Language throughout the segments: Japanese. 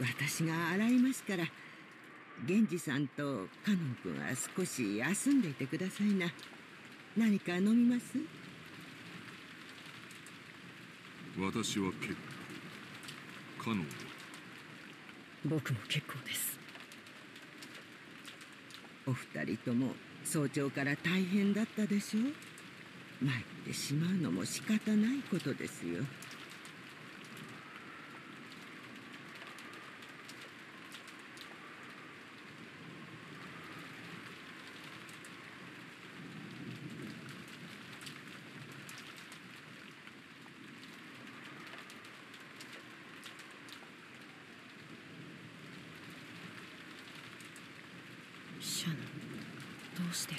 私が洗いますから源氏さんとカノン君は少し休んでいてくださいな。何か飲みます？私は結構。カノンは僕も結構です。お二人とも早朝から大変だったでしょ？う参ってしまうのも仕方ないことですよシャノンどうして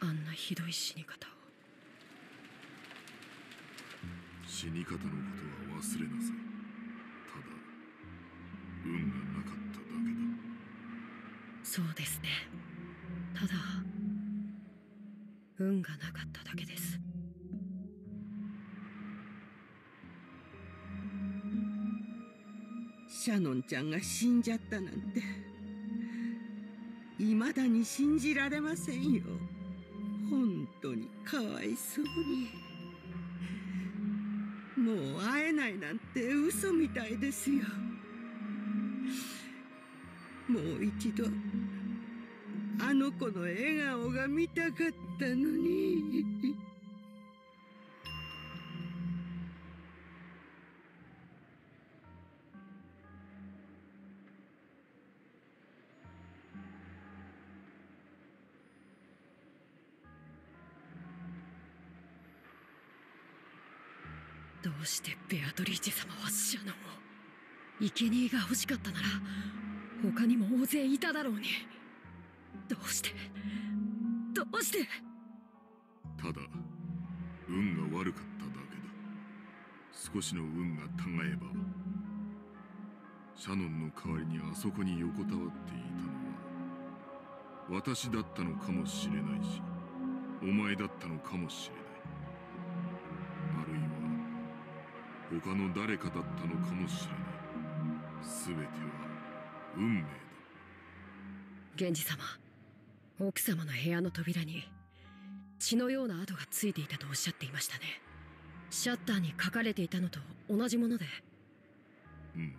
あんなひどい死に方を死に方のことは忘れなさいただ運がなかっただけだそうですね。ただ運がなかっただけです。シャノンちゃんが死んじゃったなんて未だに信じられませんよ。本当にかわいそうに。もう会えないなんて嘘みたいですよ。もう一度子の笑顔が見たかったのに。どうしてベアトリーチェ様はシャノンを生贄が欲しかったなら他にも大勢いただろうにどうして？どうして？ただ運が悪かっただけだ。少しの運がたがえばシャノンの代わりにあそこに横たわっていたのは私だったのかもしれないしお前だったのかもしれない。あるいは他の誰かだったのかもしれない。全ては運命だ。源氏様奥様の部屋の扉に血のような跡がついていたとおっしゃっていましたね。シャッターに書かれていたのと同じもので。うん。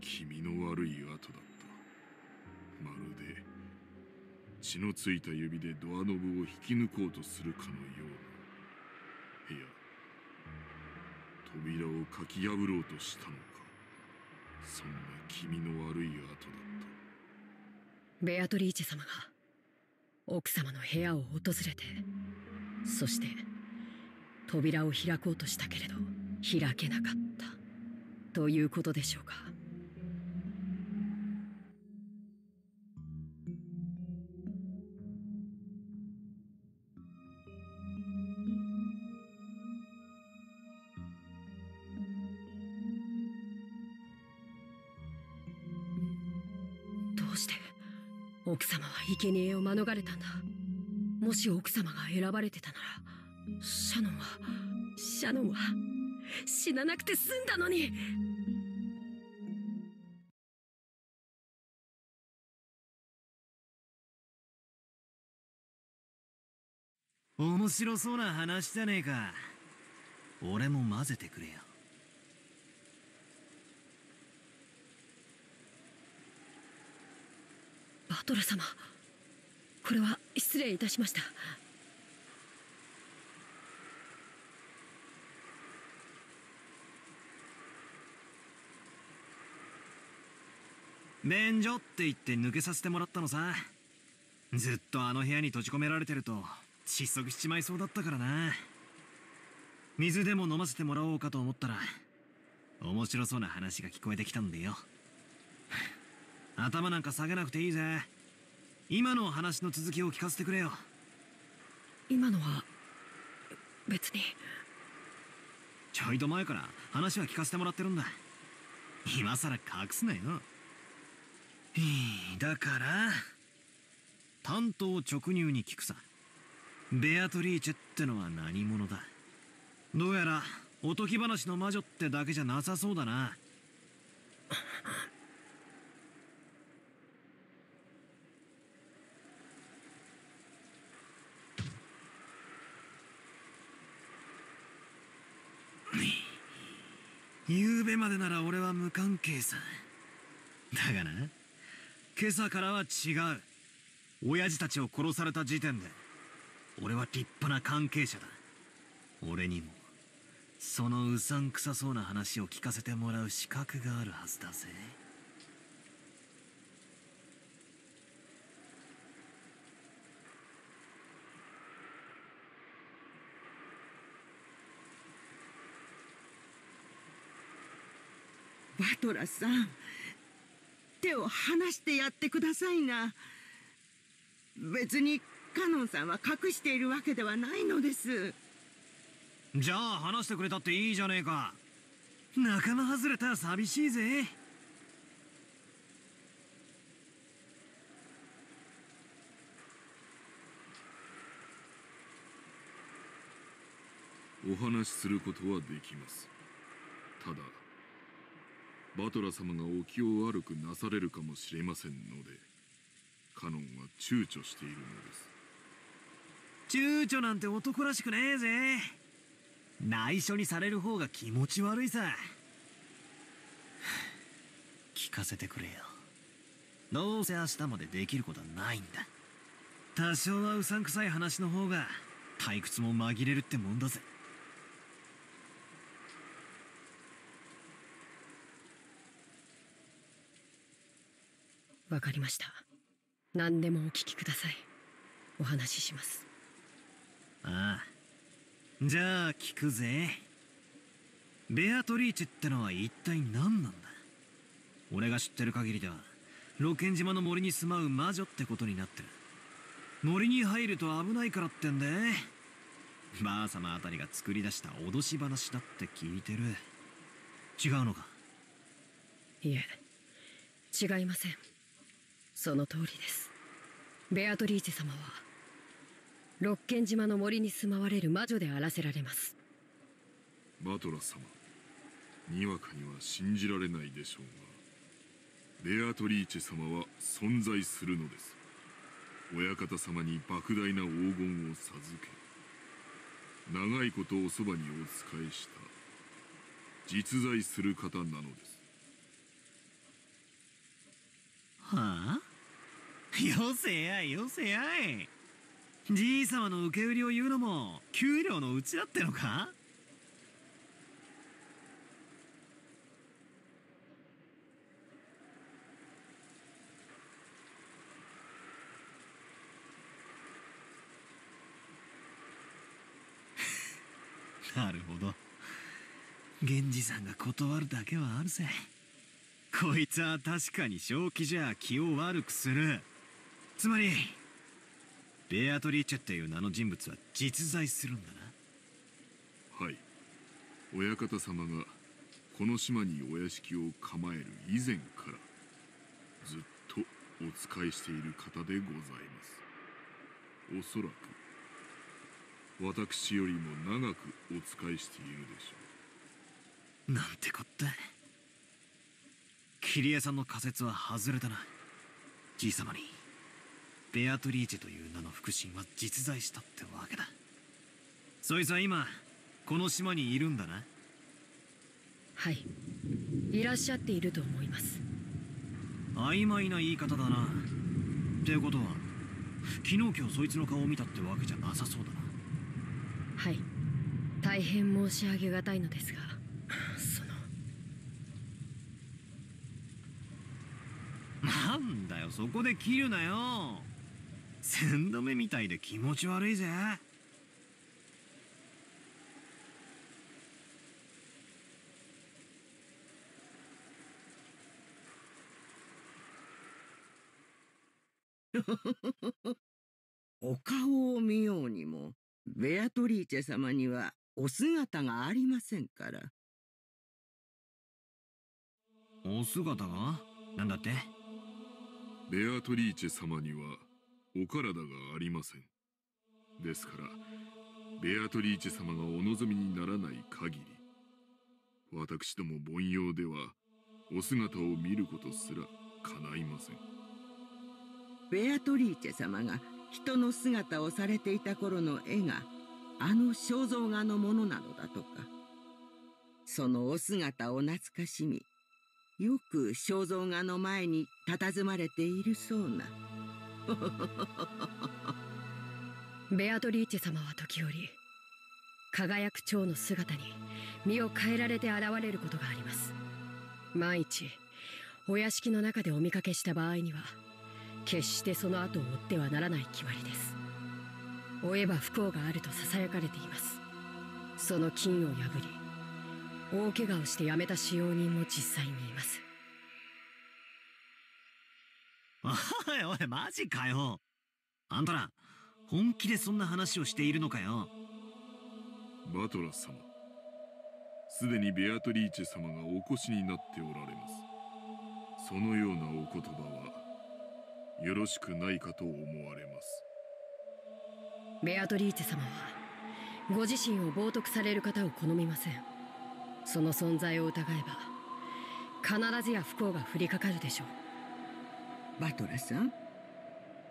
気味の悪い跡だった。まるで血のついた指でドアノブを引き抜こうとするかのような部屋。扉をかき破ろうとしたのか。そんな気味の悪い跡だった。ベアトリーチェ様が奥様の部屋を訪れてそして扉を開こうとしたけれど開けなかった。ということでしょうか。奥様は生贄を免れたんだ。もし奥様が選ばれてたならシャノンはシャノンは死ななくて済んだのに。面白そうな話じゃねえか。俺も混ぜてくれよ。バトル様。これは失礼いたしました。便所って言って抜けさせてもらったのさ。ずっとあの部屋に閉じ込められてると窒息しちまいそうだったからな。水でも飲ませてもらおうかと思ったら面白そうな話が聞こえてきたんでよ。頭なんか下げなくていいぜ。今の話の続きを聞かせてくれよ。今のは別に。ちょいと前から話は聞かせてもらってるんだ。今さら隠すなよ。いいだから。担当直入に聞くさ。ベアトリーチェってのは何者だ。どうやらおとぎ話の魔女ってだけじゃなさそうだな昨べまでなら俺は無関係さ。だがな今朝からは違う。親父たちを殺された時点で俺は立派な関係者だ。俺にもそのうさんくさそうな話を聞かせてもらう資格があるはずだぜ。バトラさん手を離してやってくださいな。別にカノンさんは隠しているわけではないのです。じゃあ話してくれたっていいじゃねえか。仲間外れたら寂しいぜ。お話しすることはできます。ただバトラ様がお気を悪くなされるかもしれませんのでカノンは躊躇しているのです。躊躇なんて男らしくねえぜ。内緒にされる方が気持ち悪いさ。聞かせてくれよ。どうせ明日までできることはないんだ。多少はうさんくさい話の方が退屈も紛れるってもんだぜ。わかりました。何でもお聞きください。お話しします。ああじゃあ聞くぜ。ベアトリーチェってのは一体何なんだ？俺が知ってる限りでは露見島の森に住まう魔女ってことになってる。森に入ると危ないからってんでばあ様あたりが作り出した脅し話だって聞いてる。違うのか？いえ違いませんその通りです。ベアトリーチェ様は六軒島の森に住まわれる魔女であらせられます。バトラ様にわかには信じられないでしょうがベアトリーチェ様は存在するのです。親方様に莫大な黄金を授け長いことおそばにお仕えした実在する方なのです。はあ？よせやいよせやい。じい様の受け売りを言うのも給料のうちだってのか？なるほど。源氏さんが断るだけはあるぜ。こいつは確かに正気じゃ気を悪くする。つまりベアトリーチェっていう名の人物は実在するんだな。はい。親方様がこの島にお屋敷を構える以前からずっとお仕えしている方でございます。おそらく私よりも長くお仕えしているでしょなんてこった桐江さんの仮説は外れたな。じい様に。ベアトリーチェという名の腹心は実在したってわけだ。そいつは今この島にいるんだな。はい。いらっしゃっていると思います。曖昧な言い方だな。ってことは昨日今日そいつの顔を見たってわけじゃなさそうだな。はい。大変申し上げがたいのですがそのなんだよそこで切るなよ。鮮度目みたいで気持ち悪いぜ。お顔を見ようにもベアトリーチェ様にはお姿がありませんから。お姿が？なんだって？ベアトリーチェ様にはお体がありません。ですからベアトリーチェ様がお望みにならない限り私ども凡庸ではお姿を見ることすら叶いません。ベアトリーチェ様が人の姿をされていた頃の絵があの肖像画のものなのだとか。そのお姿を懐かしみよく肖像画の前に佇まれているそうな。ベアトリーチェ様は時折輝く蝶の姿に身を変えられて現れることがあります。万一お屋敷の中でお見かけした場合には決してその後を追ってはならない決まりです。追えば不幸があると囁かれています。その金を破り大怪我をして辞めた使用人も実際にいます。おいおいマジかよ。あんたら本気でそんな話をしているのかよ。バトラス様すでにベアトリーチェ様がお越しになっておられます。そのようなお言葉はよろしくないかと思われます。ベアトリーチェ様はご自身を冒涜される方を好みませんその存在を疑えば必ずや不幸が降りかかるでしょう。バトラさん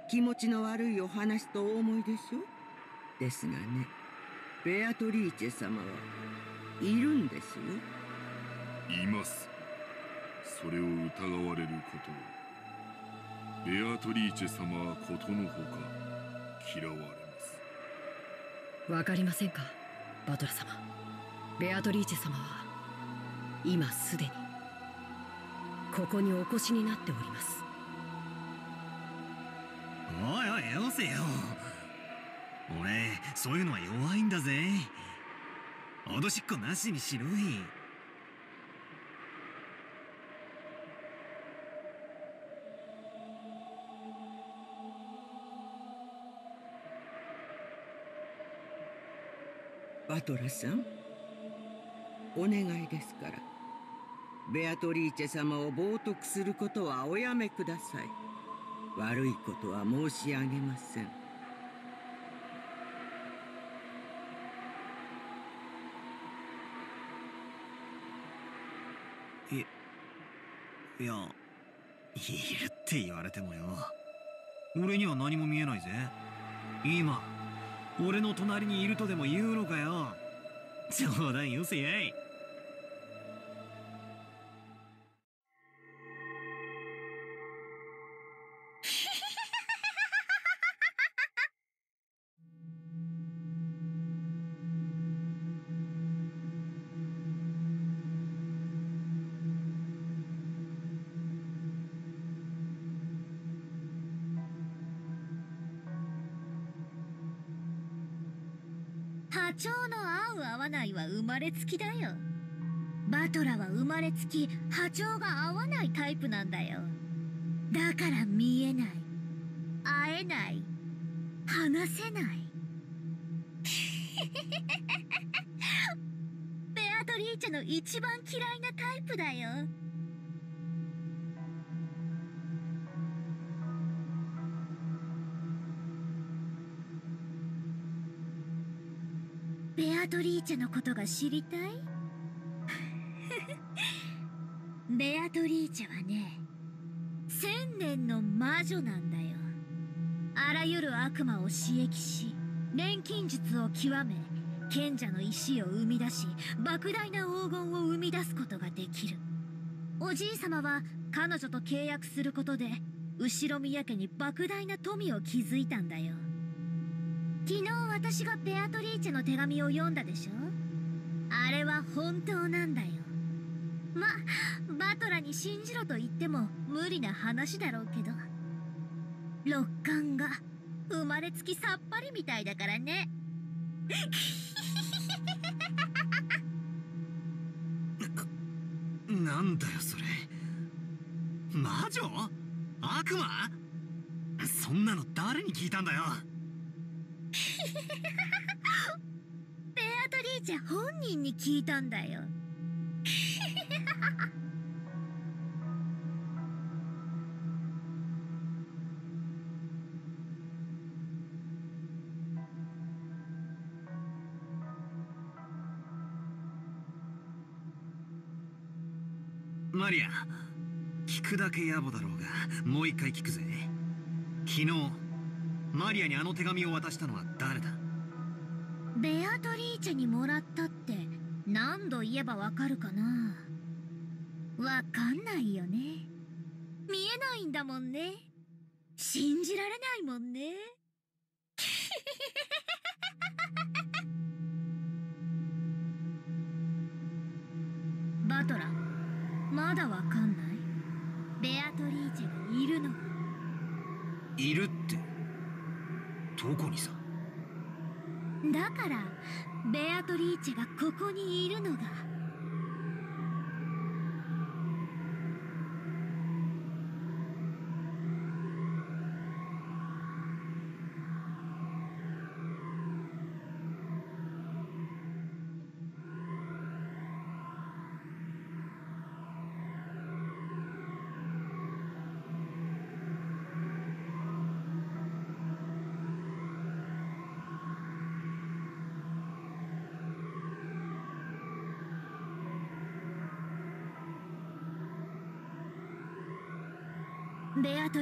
気持ちの悪いお話とお思いでしょ？ですがねベアトリーチェ様はいるんですよ。います。それを疑われることを。ベアトリーチェ様はことのほか嫌われます。わかりませんかバトル様。ベアトリーチェ様は今すでにここにお越しになっております。おいおいよせよ俺そういうのは弱いんだぜ。脅しっこなしにしろい。バトラさんお願いですからベアトリーチェ様を冒涜することはおやめください。悪いことは申し上げません。いいやいるって言われてもよ。俺には何も見えないぜ。今俺の隣にいるとでも言うのかよ。冗談よせやい。まれつきだよ。バトラは生まれつき波長が合わないタイプなんだよ。だから見えない。会えない。話せない。ベアトリーチェの一番嫌いなタイプだよ。ベアトリーチェのことが知りたい？ベアトリーチェはね千年の魔女なんだよ。あらゆる悪魔を刺激し錬金術を極め賢者の石を生み出し莫大な黄金を生み出すことができる。おじい様は彼女と契約することで後宮家に莫大な富を築いたんだよ。昨日私がベアトリーチェの手紙を読んだでしょ？あれは本当なんだよ。まバトラに信じろと言っても無理な話だろうけど。六感が生まれつきさっぱりみたいだからね。なんだよそれ。魔女？悪魔？そんなの誰に聞いたんだよ？ベアトリーチェ本人に聞いたんだよ。マリア聞くだけ野暮だろうがもう一回聞くぜ。昨日マリアにあの手紙を渡したのは誰だ？ベアトリーチェにもらったって何度言えばわかるかな？わかんないよね。見えないんだもんね。信じられないもんね。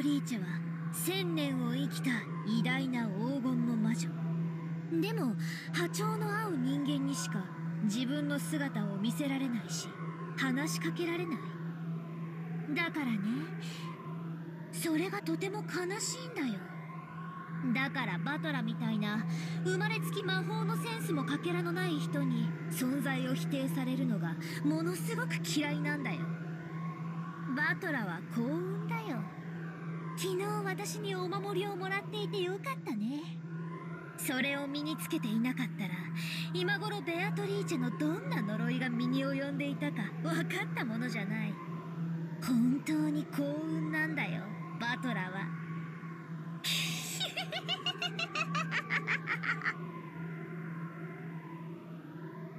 ベアトリーチェは千年を生きた偉大な黄金の魔女。でも波長の合う人間にしか自分の姿を見せられないし話しかけられない。だからね。それがとても悲しいんだよ。だからバトラみたいな生まれつき魔法のセンスもかけらのない人に存在を否定されるのがものすごく嫌いなんだよバトラは幸運だよ昨日私にお守りをもらっていてよかったね。それを身につけていなかったら今頃ベアトリーチェのどんな呪いが身に及んでいたか分かったものじゃない。本当に幸運なんだよバトラは。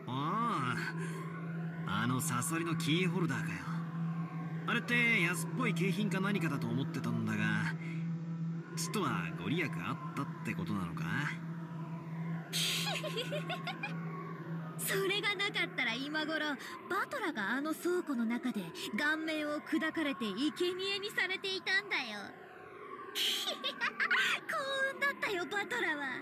あああのサソリのキーホルダーかよ。あれって安っぽい景品か何かだと思ってたんだがちとはご利益あったってことなのか？それがなかったら今頃バトラがあの倉庫の中で顔面を砕かれて生贄にされていたんだよ。幸運だったよバトラは。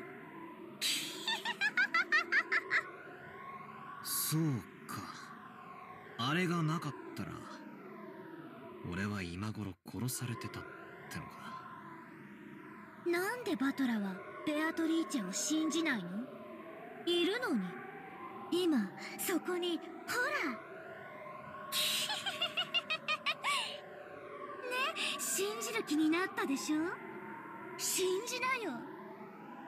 そうか。あれがなかったら俺は今頃殺されてたってのか？なんでバトラはベアトリーチェを信じないの？いるのに。今そこにほら。ね信じる気になったでしょ？信じなよ。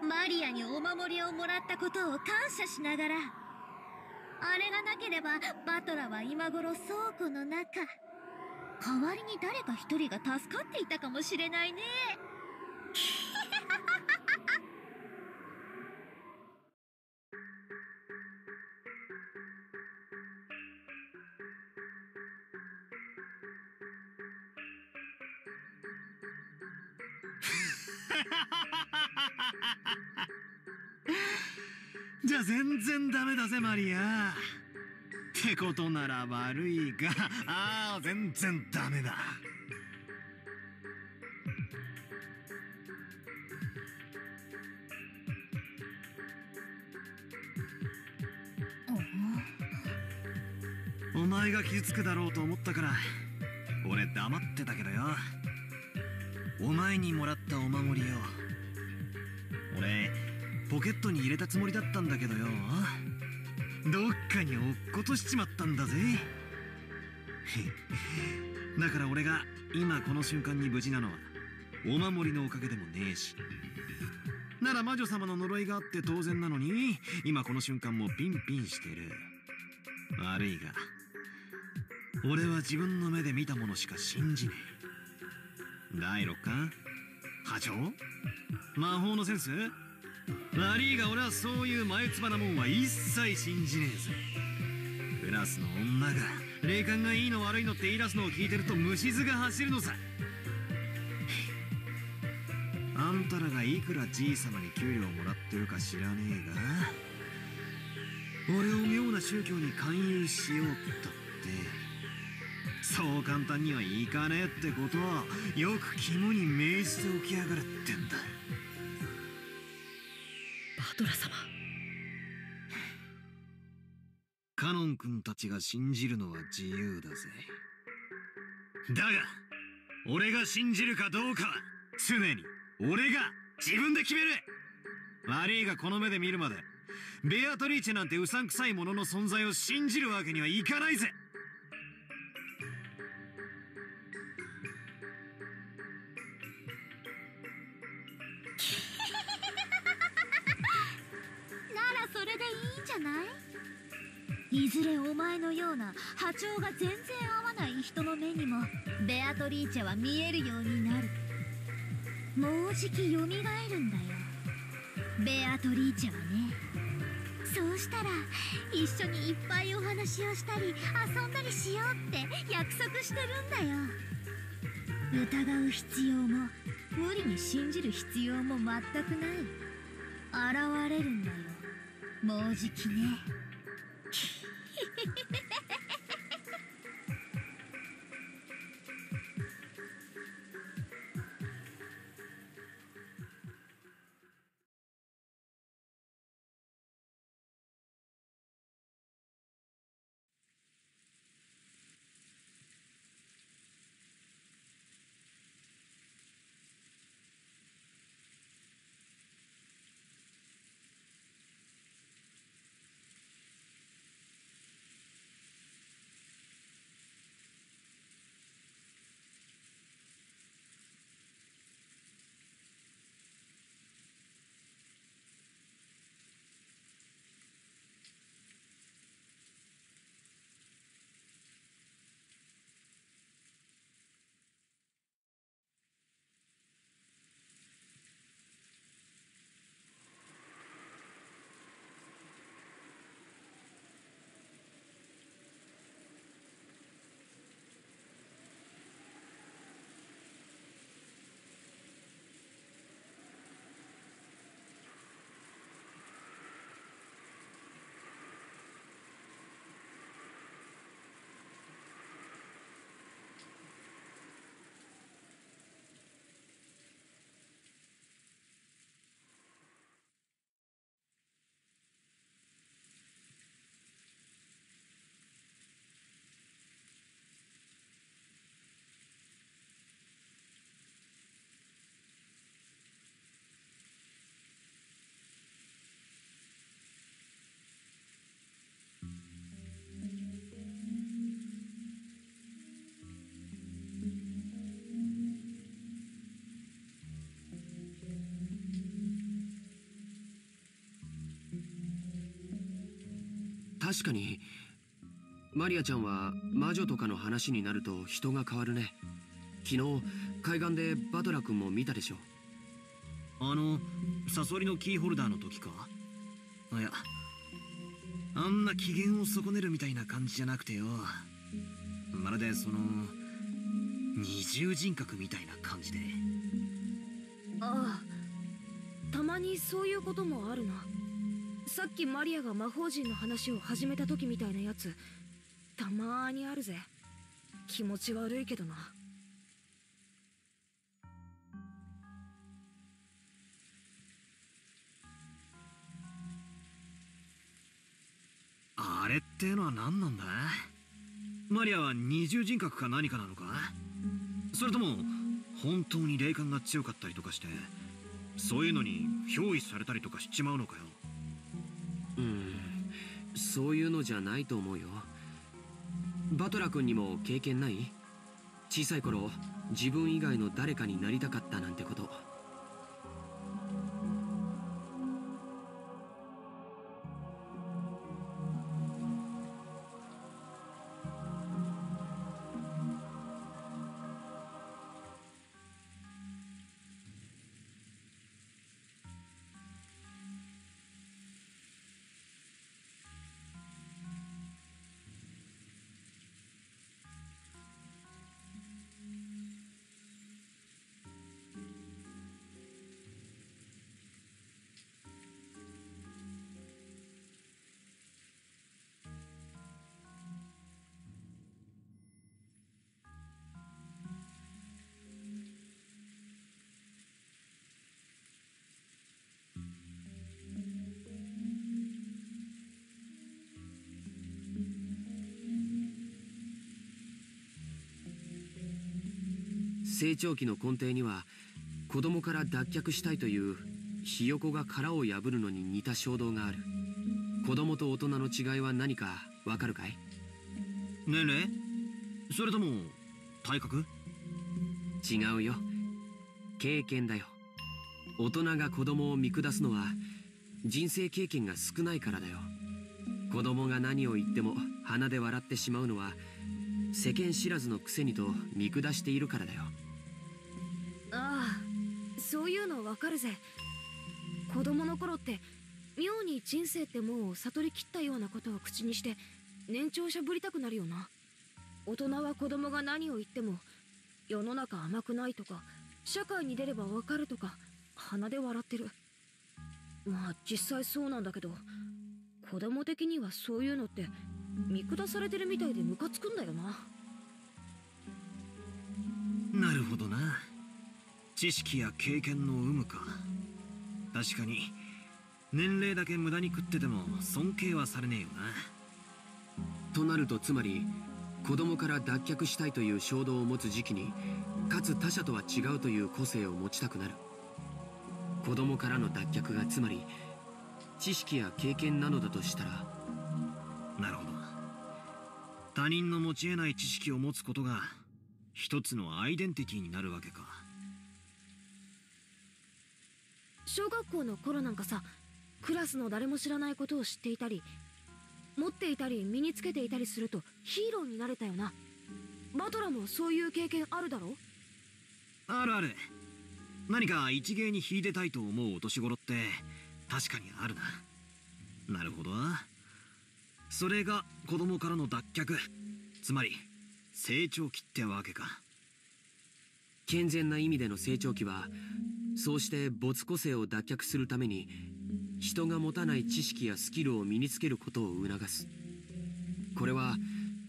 マリアにお守りをもらったことを感謝しながら。あれがなければバトラは今頃倉庫の中。代わりに誰か一人が助かっていたかもしれないね。じゃあ全然ダメだぜマリア。ってことなら悪いがああ全然ダメだ。前が傷つくだろうと思ったから俺黙ってたけどよ。お前にもらったお守りよ俺ポケットに入れたつもりだったんだけどよ。どっかに落っことしちまったんだぜ。だから俺が今この瞬間に無事なのはお守りのおかげでもねえし。なら魔女様の呪いがあって当然なのに今この瞬間もピンピンしてる。悪いが俺は自分の目で見たものしか信じねえ。第六感波長？魔法のセンス？悪いが俺はそういう眉唾なもんは一切信じねえぜ。クラスの女が霊感がいいの悪いのって言い出すのを聞いてると虫唾が走るのさ。あんたらがいくらじい様に給料もらってるか知らねえが俺を妙な宗教に勧誘しようったって。そう簡単にはいかねえってことはよく肝に銘じておきやがるってんだ。バトラ様。カノン君たちが信じるのは自由だぜ。だが俺が信じるかどうかは常に俺が自分で決める。悪いがこの目で見るまでベアトリーチェなんてうさんくさいものの存在を信じるわけにはいかないぜならそれでいいんじゃない?いずれお前のような波長が全然合わない人の目にもベアトリーチェは見えるようになる。もうじきよみがえるんだよ。ベアトリーチェはねそうしたら一緒にいっぱいお話をしたり遊んだりしようって約束してるんだよ。疑う必要も。無理に信じる必要も全くない。現れるんだよ。もうじきね。確かにマリアちゃんは魔女とかの話になると人が変わるね。昨日海岸でバトラ君も見たでしょあのサソリのキーホルダーの時か？あいやあんな機嫌を損ねるみたいな感じじゃなくてよ。まるでその二重人格みたいな感じで。ああたまにそういうこともあるなさっきマリアが魔法陣の話を始めた時みたいなやつたまーにあるぜ。気持ち悪いけどな。あれってのは何なんだ？マリアは二重人格か何かなのか？それとも本当に霊感が強かったりとかしてそういうのに憑依されたりとかしちまうのかよ？ん。そういうのじゃないと思うよ。バトラ君にも経験ない？小さい頃自分以外の誰かになりたかったなんてこと。成長期の根底には子供から脱却したいというひよこが殻を破るのに似た衝動がある。子供と大人の違いは何かわかるかい？年齢それとも体格？違うよ。経験だよ。大人が子供を見下すのは人生経験が少ないからだよ。子供が何を言っても鼻で笑ってしまうのは世間知らずのくせにと見下しているからだよわかるぜ。子供の頃って妙に人生ってもう悟りきったようなことを口にして年長者ぶりたくなるよな。大人は子供が何を言っても世の中甘くないとか社会に出ればわかるとか鼻で笑ってる。まあ実際そうなんだけど子供的にはそういうのって見下されてるみたいでムカつくんだよな。なるほどな。知識や経験の有無か。確かに年齢だけ無駄に食ってても尊敬はされねえよな。となるとつまり子供から脱却したいという衝動を持つ時期にかつ他者とは違うという個性を持ちたくなる。子供からの脱却がつまり知識や経験なのだとしたら。なるほど。他人の持ち得ない知識を持つことが一つのアイデンティティになるわけか小学校の頃なんかさクラスの誰も知らないことを知っていたり持っていたり身につけていたりするとヒーローになれたよな。バトラもそういう経験あるだろ？あるある。何か一芸に秀でたいと思うお年頃って確かにあるな。なるほど。それが子供からの脱却。つまり成長期ってわけか。健全な意味での成長期はそうして没個性を脱却するために人が持たない知識やスキルを身につけることを促す。これは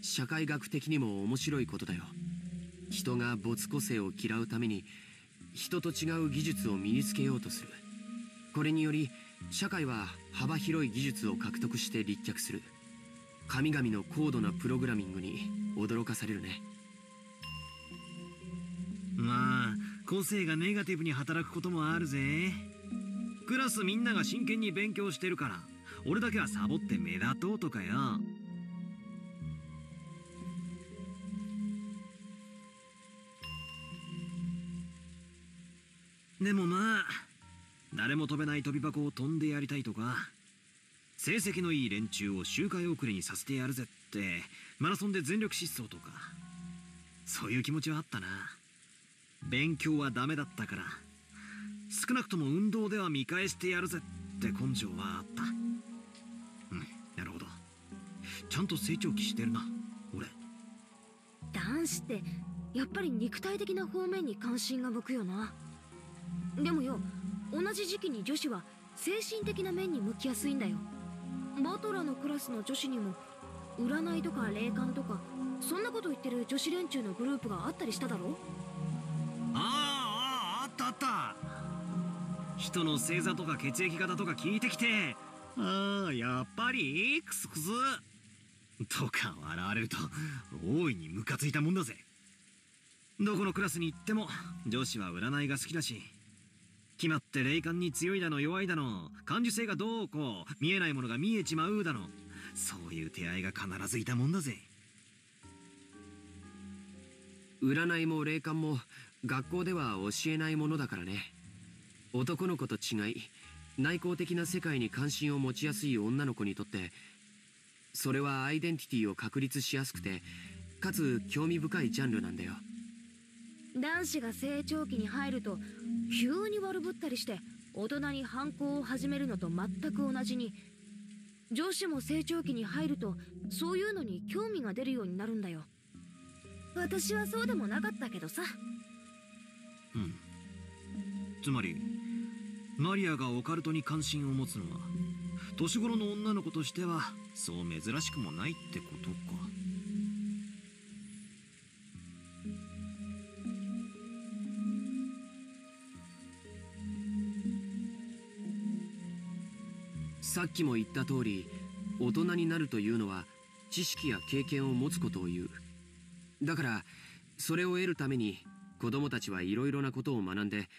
社会学的にも面白いことだよ。人が没個性を嫌うために人と違う技術を身につけようとする。これにより社会は幅広い技術を獲得して立脚する。神々の高度なプログラミングに驚かされるね。まあ個性がネガティブに働くこともあるぜ。クラスみんなが真剣に勉強してるから俺だけはサボって目立とうとかよ。でもまあ誰も飛べない飛び箱を飛んでやりたいとか成績のいい連中を周回遅れにさせてやるぜってマラソンで全力疾走とかそういう気持ちはあったな。勉強はダメだったから。少なくとも運動では見返してやるぜって根性はあった。うんなるほど。ちゃんと成長期してるな俺。男子ってやっぱり肉体的な方面に関心が向くよな。でもよ同じ時期に女子は精神的な面に向きやすいんだよ。バトラーのクラスの女子にも占いとか霊感とかそんなこと言ってる女子連中のグループがあったりしただろ。ああああったあった。人の星座とか血液型とか聞いてきてああやっぱり X クス。とか笑われると大いにムカついたもんだぜ。どこのクラスに行っても女子は占いが好きだし決まって霊感に強いだの弱いだの感受性がどうこう見えないものが見えちまうだのそういう手合いが必ずいたもんだぜ。占いも霊感も学校では教えないものだからね。男の子と違い内向的な世界に関心を持ちやすい女の子にとってそれはアイデンティティを確立しやすくてかつ興味深いジャンルなんだよ。男子が成長期に入ると急に悪ぶったりして大人に反抗を始めるのと全く同じに女子も成長期に入るとそういうのに興味が出るようになるんだよ。私はそうでもなかったけどさ。うん。つまりマリアがオカルトに関心を持つのは年頃の女の子としてはそう珍しくもないってことか。さっきも言った通り大人になるというのは知識や経験を持つことを言う。だからそれを得るために子供たちはいろいろなことを学んで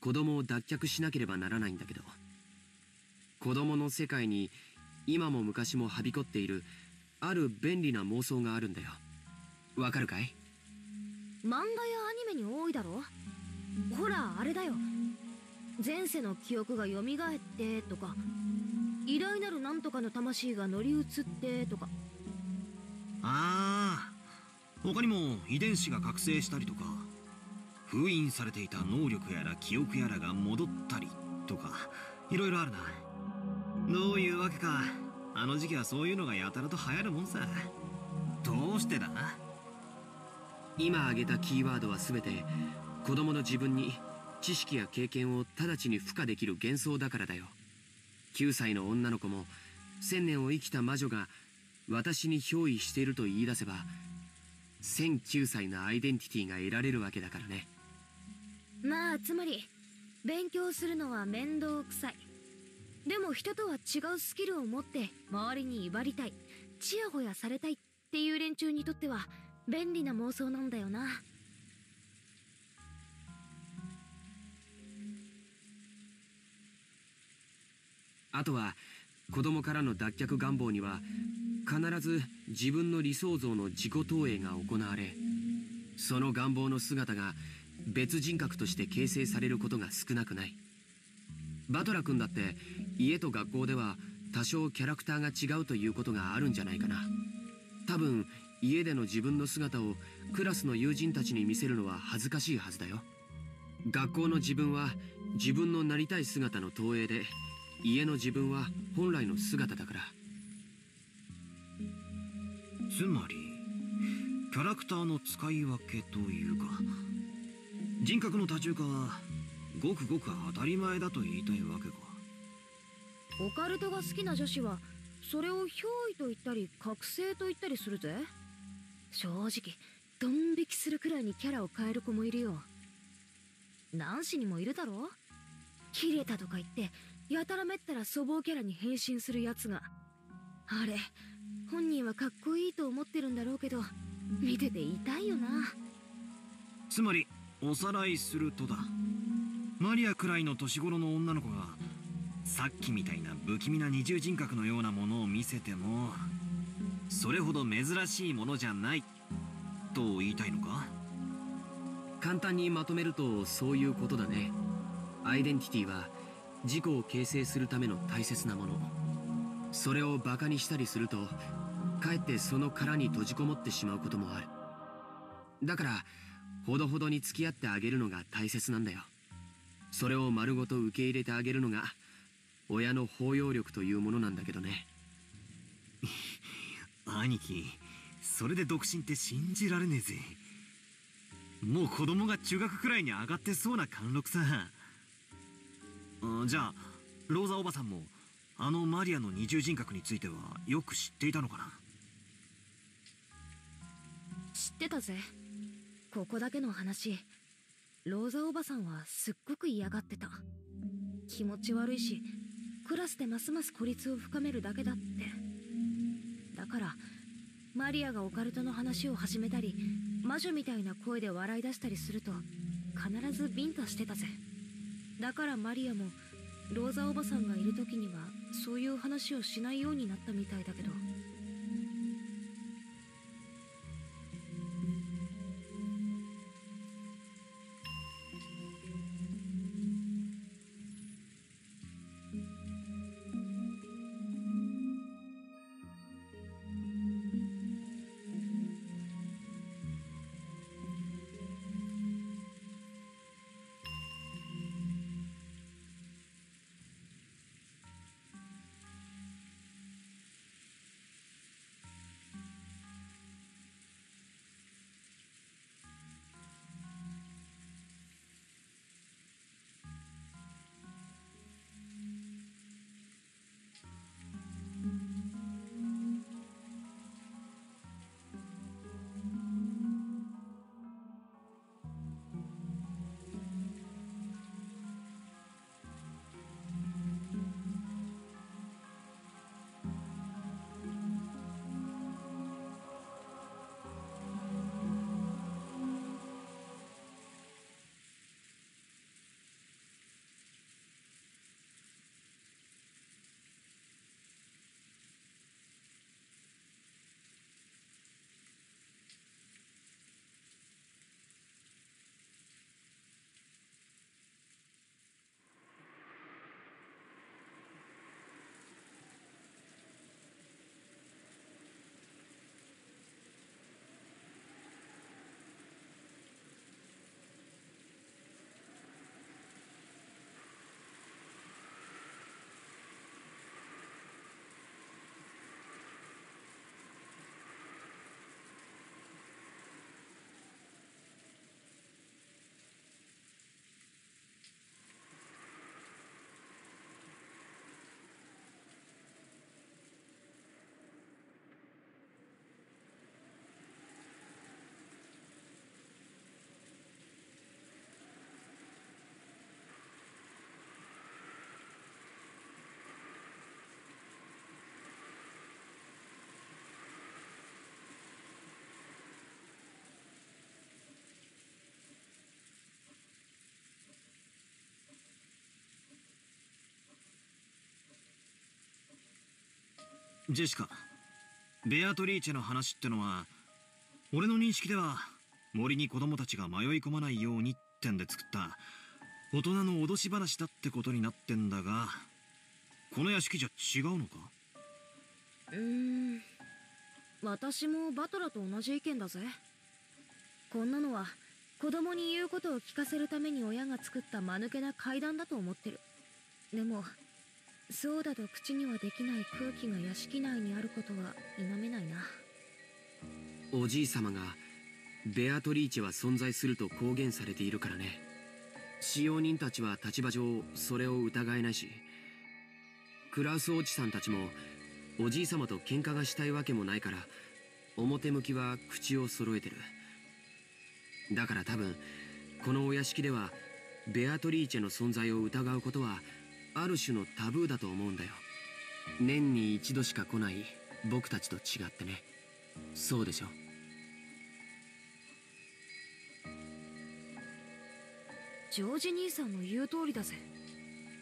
子供を脱却しなければならないんだけど子供の世界に今も昔もはびこっているある便利な妄想があるんだよ。わかるかい？漫画やアニメに多いだろ？ほらあれだよ。前世の記憶が蘇ってとか偉大なるなんとかの魂が乗り移ってとか。ああ他にも遺伝子が覚醒したりとか封印されていた能力やら記憶やらが戻ったりとかいろいろあるな。どういうわけか。あの時期はそういうのがやたらと流行るもんさ。どうしてだ？今挙げたキーワードは全て子供の自分に知識や経験を直ちに付加できる幻想だからだよ。9歳の女の子も1000年を生きた魔女が私に憑依していると言い出せば1009歳のアイデンティティが得られるわけだからね。まあつまり勉強するのは面倒くさい。でも人とは違うスキルを持って周りに威張りたい。ちやほやされたいっていう連中にとっては便利な妄想なんだよな。あとは子供からの脱却願望には必ず自分の理想像の自己投影が行われその願望の姿が別人格として形成されることが少なくない。バトラ君だって家と学校では多少キャラクターが違うということがあるんじゃないかな。多分家での自分の姿をクラスの友人たちに見せるのは恥ずかしいはずだよ。学校の自分は自分のなりたい姿の投影で家の自分は本来の姿だから。つまりキャラクターの使い分けというか人格の多重化はごくごく当たり前だと言いたいわけか。オカルトが好きな女子はそれを憑依と言ったり覚醒と言ったりするぜ。正直ドン引きするくらいにキャラを変える子もいるよ。男子にもいるだろ？切れたとか言ってやたらめったら粗暴キャラに変身するやつが。あれ本人はかっこいいと思ってるんだろうけど見てて痛いよな。つまりおさらいするとだ。マリアくらいの年頃の女の子がさっきみたいな不気味な二重人格のようなものを見せてもそれほど珍しいものじゃないと言いたいのか？簡単にまとめるとそういうことだね。アイデンティティは自己を形成するための大切なもの。それをバカにしたりするとかえってその殻に閉じこもってしまうこともある。だからほどほどに付き合ってあげるのが大切なんだよ。それを丸ごと受け入れてあげるのが親の包容力というものなんだけどね。兄貴それで独身って信じられねえぜ。もう子供が中学くらいに上がってそうな貫禄さ。じゃあローザおばさんもあのマリアの二重人格についてはよく知っていたのかな？知ってたぜここだけの話。ローザおばさんはすっごく嫌がってた。気持ち悪いしクラスでますます孤立を深めるだけだって。だからマリアがオカルトの話を始めたり魔女みたいな声で笑い出したりすると必ずビンタしてたぜ。だからマリアもローザおばさんがいる時にはそういう話をしないようになったみたいだけど。ジェシカベアトリーチェの話ってのは俺の認識では森に子供たちが迷い込まないようにってんで作った大人の脅し話だってことになってんだがこの屋敷じゃ違うのか？うーん私もバトラと同じ意見だぜ。こんなのは子供に言うことを聞かせるために親が作った間抜けな階段だと思ってる。でもそうだと口にはできない空気が屋敷内にあることは否めないな。おじい様がベアトリーチェは存在すると公言されているからね。使用人たちは立場上それを疑えないしクラウスおじさんたちもおじい様と喧嘩がしたいわけもないから表向きは口を揃えてる。だから多分このお屋敷ではベアトリーチェの存在を疑うことはある種のタブーだと思うんだよ。年に一度しか来ない僕たちと違ってね。そうでしょ。ジョージ兄さんの言う通りだぜ。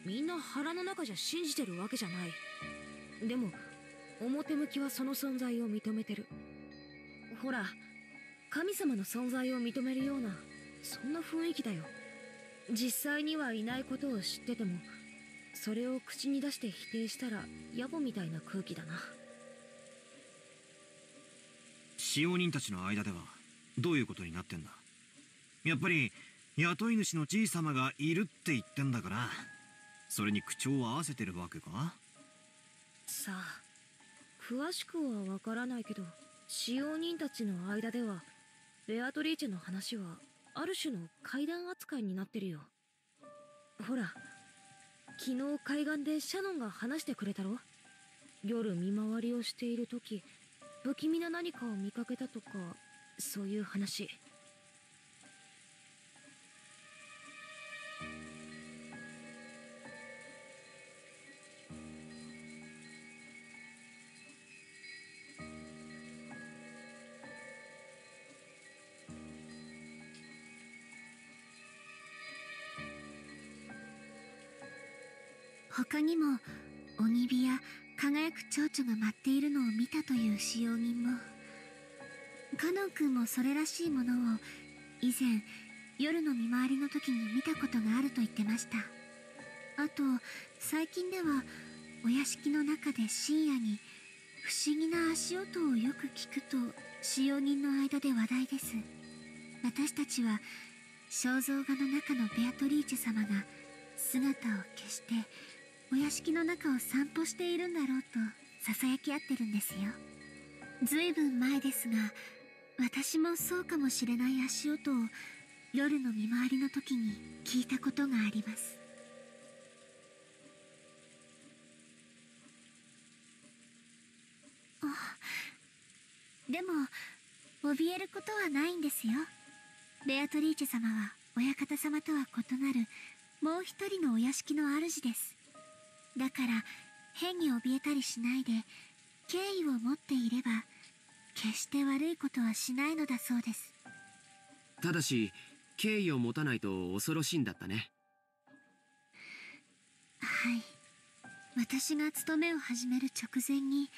みんな腹の中じゃ信じてるわけじゃない。でも表向きはその存在を認めてる。ほら神様の存在を認めるようなそんな雰囲気だよ。実際にはいないことを知っててもそれを口に出して否定したら野暮みたいな空気だな。使用人たちの間ではどういうことになってんだ？やっぱり雇い主のじい様がいるって言ってんだからそれに口調を合わせてるわけか？さあ詳しくはわからないけど使用人たちの間ではベアトリーチェの話はある種の怪談扱いになってるよ。ほら昨日海岸でシャノンが話してくれたろ？夜見回りをしている時不気味な何かを見かけたとかそういう話。他にも鬼火や輝く蝶々が舞っているのを見たという使用人もカノン君もそれらしいものを以前夜の見回りの時に見たことがあると言ってました。あと最近ではお屋敷の中で深夜に不思議な足音をよく聞くと使用人の間で話題です。私たちは肖像画の中のベアトリーチェ様が姿を消してお屋敷の中を散歩しているんだろうと囁き合ってるんですよ。ずいぶん前ですが私もそうかもしれない足音を夜の見回りの時に聞いたことがあります。あでも怯えることはないんですよ。ベアトリーチェ様は親方様とは異なるもう一人のお屋敷の主です。だから変に怯えたりしないで敬意を持っていれば決して悪いことはしないのだそうです。ただし敬意を持たないと恐ろしいんだったね。はい。私が勤めを始める直前に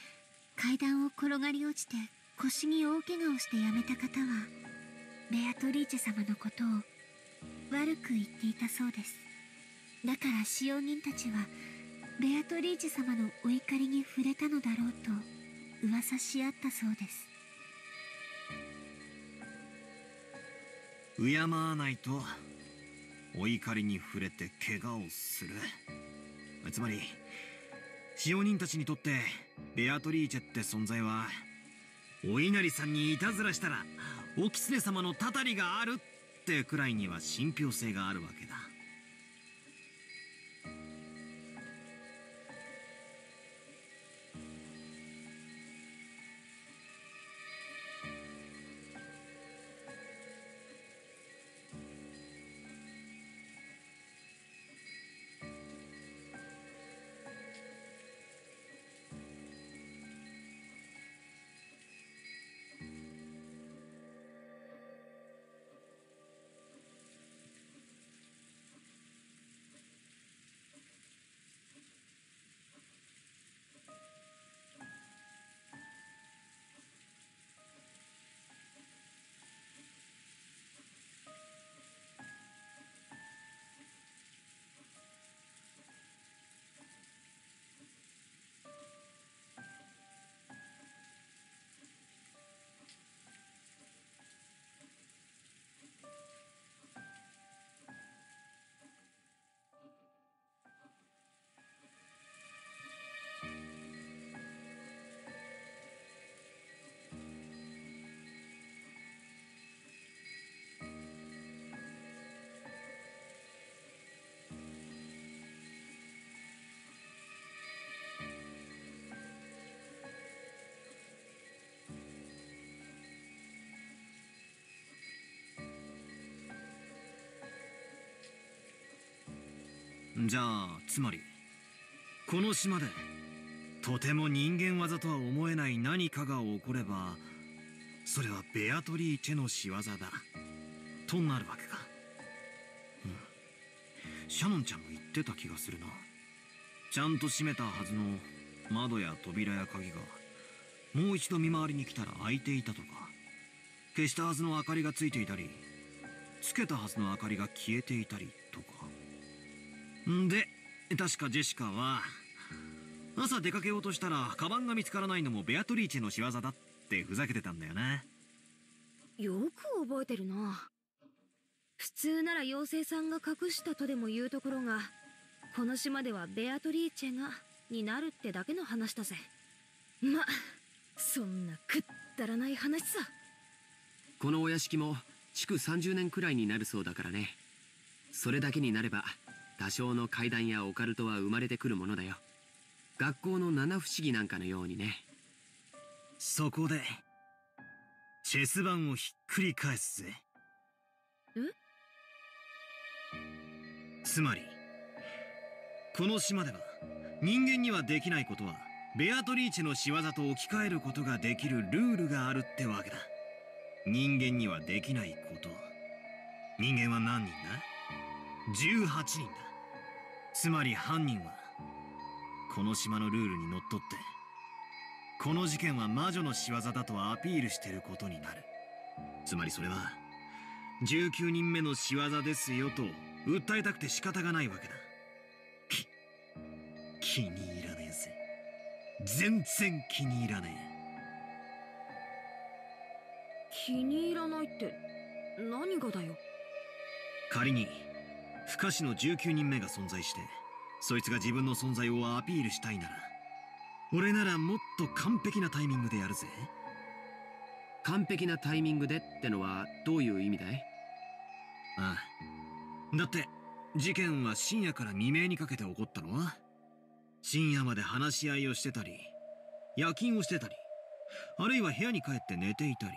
階段を転がり落ちて腰に大怪我をして辞めた方はベアトリーチェ様のことを悪く言っていたそうです。だから使用人たちはベアトリーチ様のお怒りに触れたのだろうと噂し合ったそうです。敬わないとお怒りに触れて怪我をする。つまり使用人たちにとってベアトリーチェって存在はお稲荷さんにいたずらしたらお狐様のたたりがあるってくらいには信憑性があるわけだ。じゃあつまりこの島でとても人間技とは思えない何かが起こればそれはベアトリーチェの仕業だ。となるわけか。うん。シャノンちゃんも言ってた気がするな。ちゃんと閉めたはずの窓や扉や鍵がもう一度見回りに来たら開いていたとか。消したはずの明かりがついていたりつけたはずの明かりが消えていたり。とかで確かジェシカは朝出かけようとしたらカバンが見つからないのもベアトリーチェの仕業だってふざけてたんだよなよく覚えてるな。普通なら妖精さんが隠したとでも言うところがこの島ではベアトリーチェがになるってだけの話だぜ。まそんなくったらない話さ。このお屋敷も築30年くらいになるそうだからね。それだけになれば多少の階段やオカルトは生まれてくるものだよ。学校の七不思議なんかのようにね。そこでチェス盤をひっくり返すぜ。つまりこの島では人間にはできないことはベアトリーチェの仕業と置き換えることができるルールがあるってわけだ。人間にはできないこと。人間は何人だ？18人だ。つまり犯人はこの島のルールにのっとってこの事件は魔女の仕業だとアピールしてることになる。つまりそれは19人目の仕業ですよと訴えたくて仕方がないわけだ。き気に入らねえぜ。全然気に入らね気に入らないって何がだよ？え仮に不可視の19人目が存在してそいつが自分の存在をアピールしたいなら俺ならもっと完璧なタイミングでやるぜ。完璧なタイミングでってのはどういう意味だい？ああ。だって事件は深夜から未明にかけて起こったのは深夜まで話し合いをしてたり夜勤をしてたりあるいは部屋に帰って寝ていたり。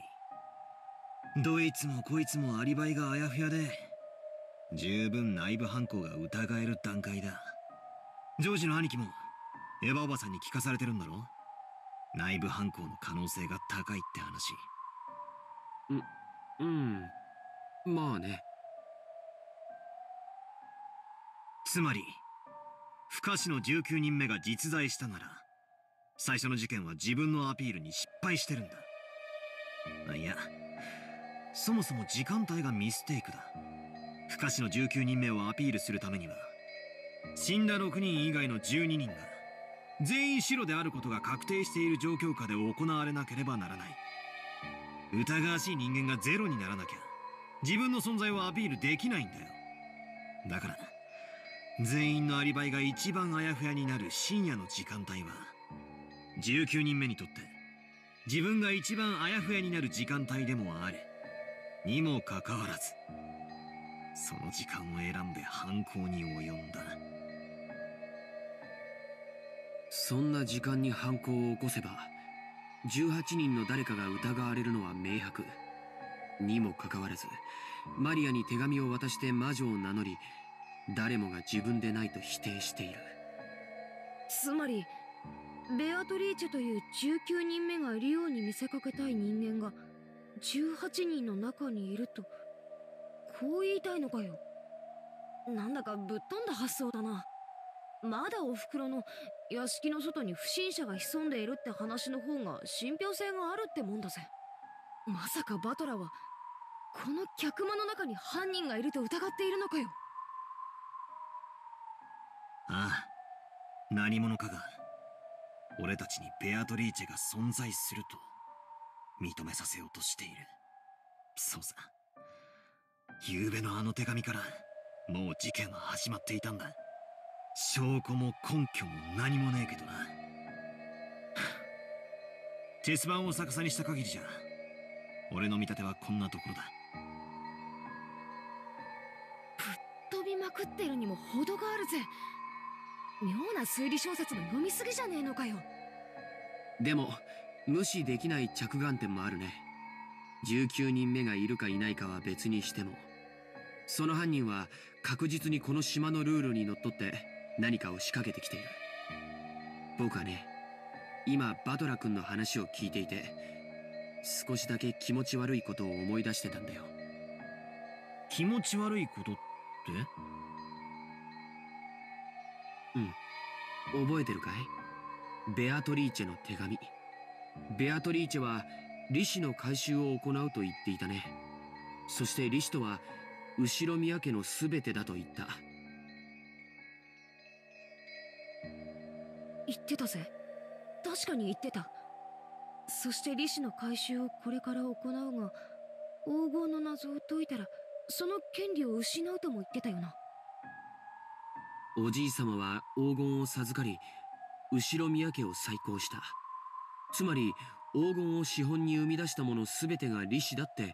どいつもこいつもアリバイがあやふやで十分内部犯行が疑える段階だ。ジョージの兄貴もエヴァおばさんに聞かされてるんだろ？内部犯行の可能性が高いって話。うん。まあね。つまり不可視の19人目が実在したなら最初の事件は自分のアピールに失敗してるんだ。あいやそもそも時間帯がミステイクだ不可視の19人目をアピールするためには死んだ6人以外の12人が全員白であることが確定している状況下で行われなければならない。疑わしい人間がゼロにならなきゃ自分の存在をアピールできないんだよ。だから全員のアリバイが一番あやふやになる深夜の時間帯は19人目にとって自分が一番あやふやになる時間帯でもあるにもかかわらずその時間を選んで犯行に及んだ。そんな時間に犯行を起こせば18人の誰かが疑われるのは明白。にもかかわらずマリアに手紙を渡して魔女を名乗り誰もが自分でないと否定している。つまりベアトリーチェという19人目がいるように見せかけたい人間が18人の中にいるとこう言いたいのかよ。なんだかぶっ飛んだ発想だな。まだおふくろの屋敷の外に不審者が潜んでいるって話の方が信憑性があるってもんだぜ。まさかバトラはこの客間の中に犯人がいると疑っているのかよ。ああ何者かが俺たちにベアトリーチェが存在すると認めさせようとしている。そうさ。昨べのあの手紙からもう事件は始まっていたんだ。証拠も根拠も何もねえけどな。チェス盤を逆さにした限りじゃ俺の見立てはこんなところだ。飛びまくってるにも程があるぜ。妙な推理小説の読みすぎじゃねえのかよ。でも無視できない着眼点もあるね。19人目がいるかいないかは別にしてもその犯人は確実にこの島のルールにのっとって何かを仕掛けてきている。僕はね今バトラ君の話を聞いていて少しだけ気持ち悪いことを思い出してたんだよ。気持ち悪いことって？うん。覚えてるかい？ベアトリーチェの手紙。ベアトリーチェは利子の回収を行うと言っていたね。そして利子とは後ろ宮家の全てだと言った。言ってたぜ。確かに言ってた。そして利子の回収をこれから行うが黄金の謎を解いたらその権利を失うとも言ってたよな。おじい様は黄金を授かり後ろ宮家を再興した。つまり黄金を資本に生み出したもの全てが利子だって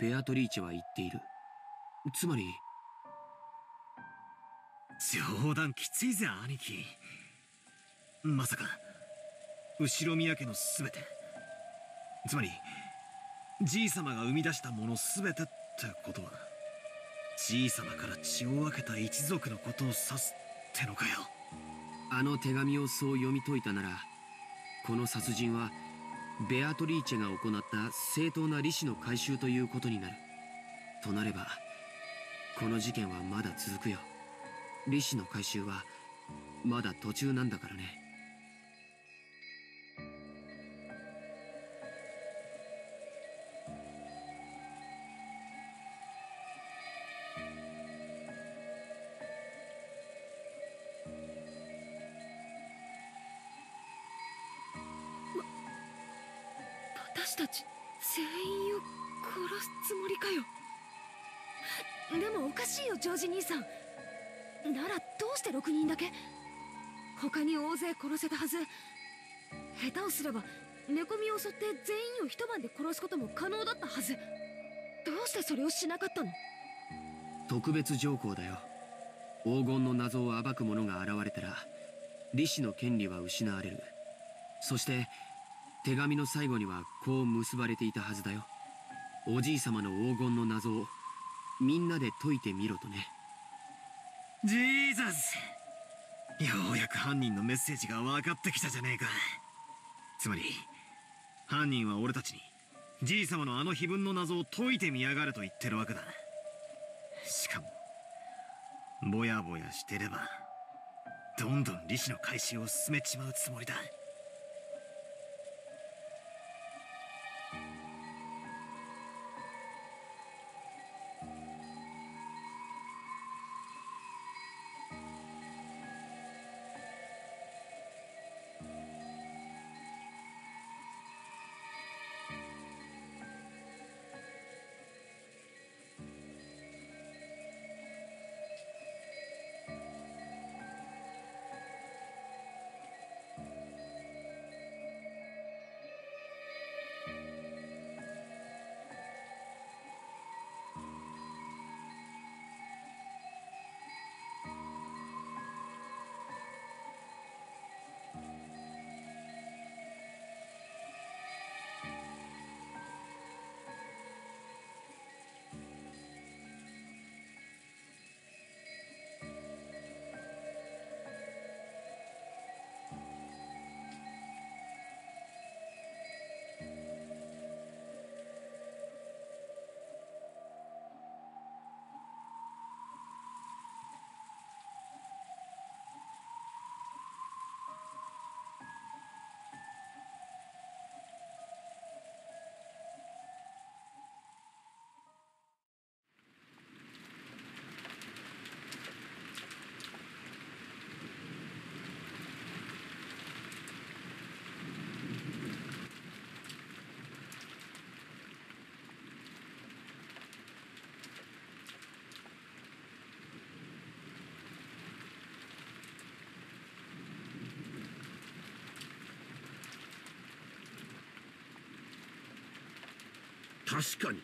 ベアトリーチェは言っているつまり？冗談きついぜ兄貴。まさか後ろ宮家の全て。つまりじい様が生み出したもの全てってことはじい様から血を分けた一族のことを指すってのかよ。あの手紙をそう読み解いたならこの殺人はベアトリーチェが行った正当な利子の回収ということになる。となればこの事件はまだ続くよ。利子の回収はまだ途中なんだからね。も可能だったはず。どうしてそれをしなかったの？特別条項だよ。黄金の謎を暴く者が現れたら利子の権利は失われる。そして手紙の最後にはこう結ばれていたはずだよ。おじい様の黄金の謎をみんなで解いてみろとね。ジーザス！ようやく犯人のメッセージが分かってきたじゃねえか。つまり犯人は俺たちにじい様のあの碑文の謎を解いてみやがると言ってるわけだ。しかもぼやぼやしてればどんどん利子の回収を進めちまうつもりだ。確かに。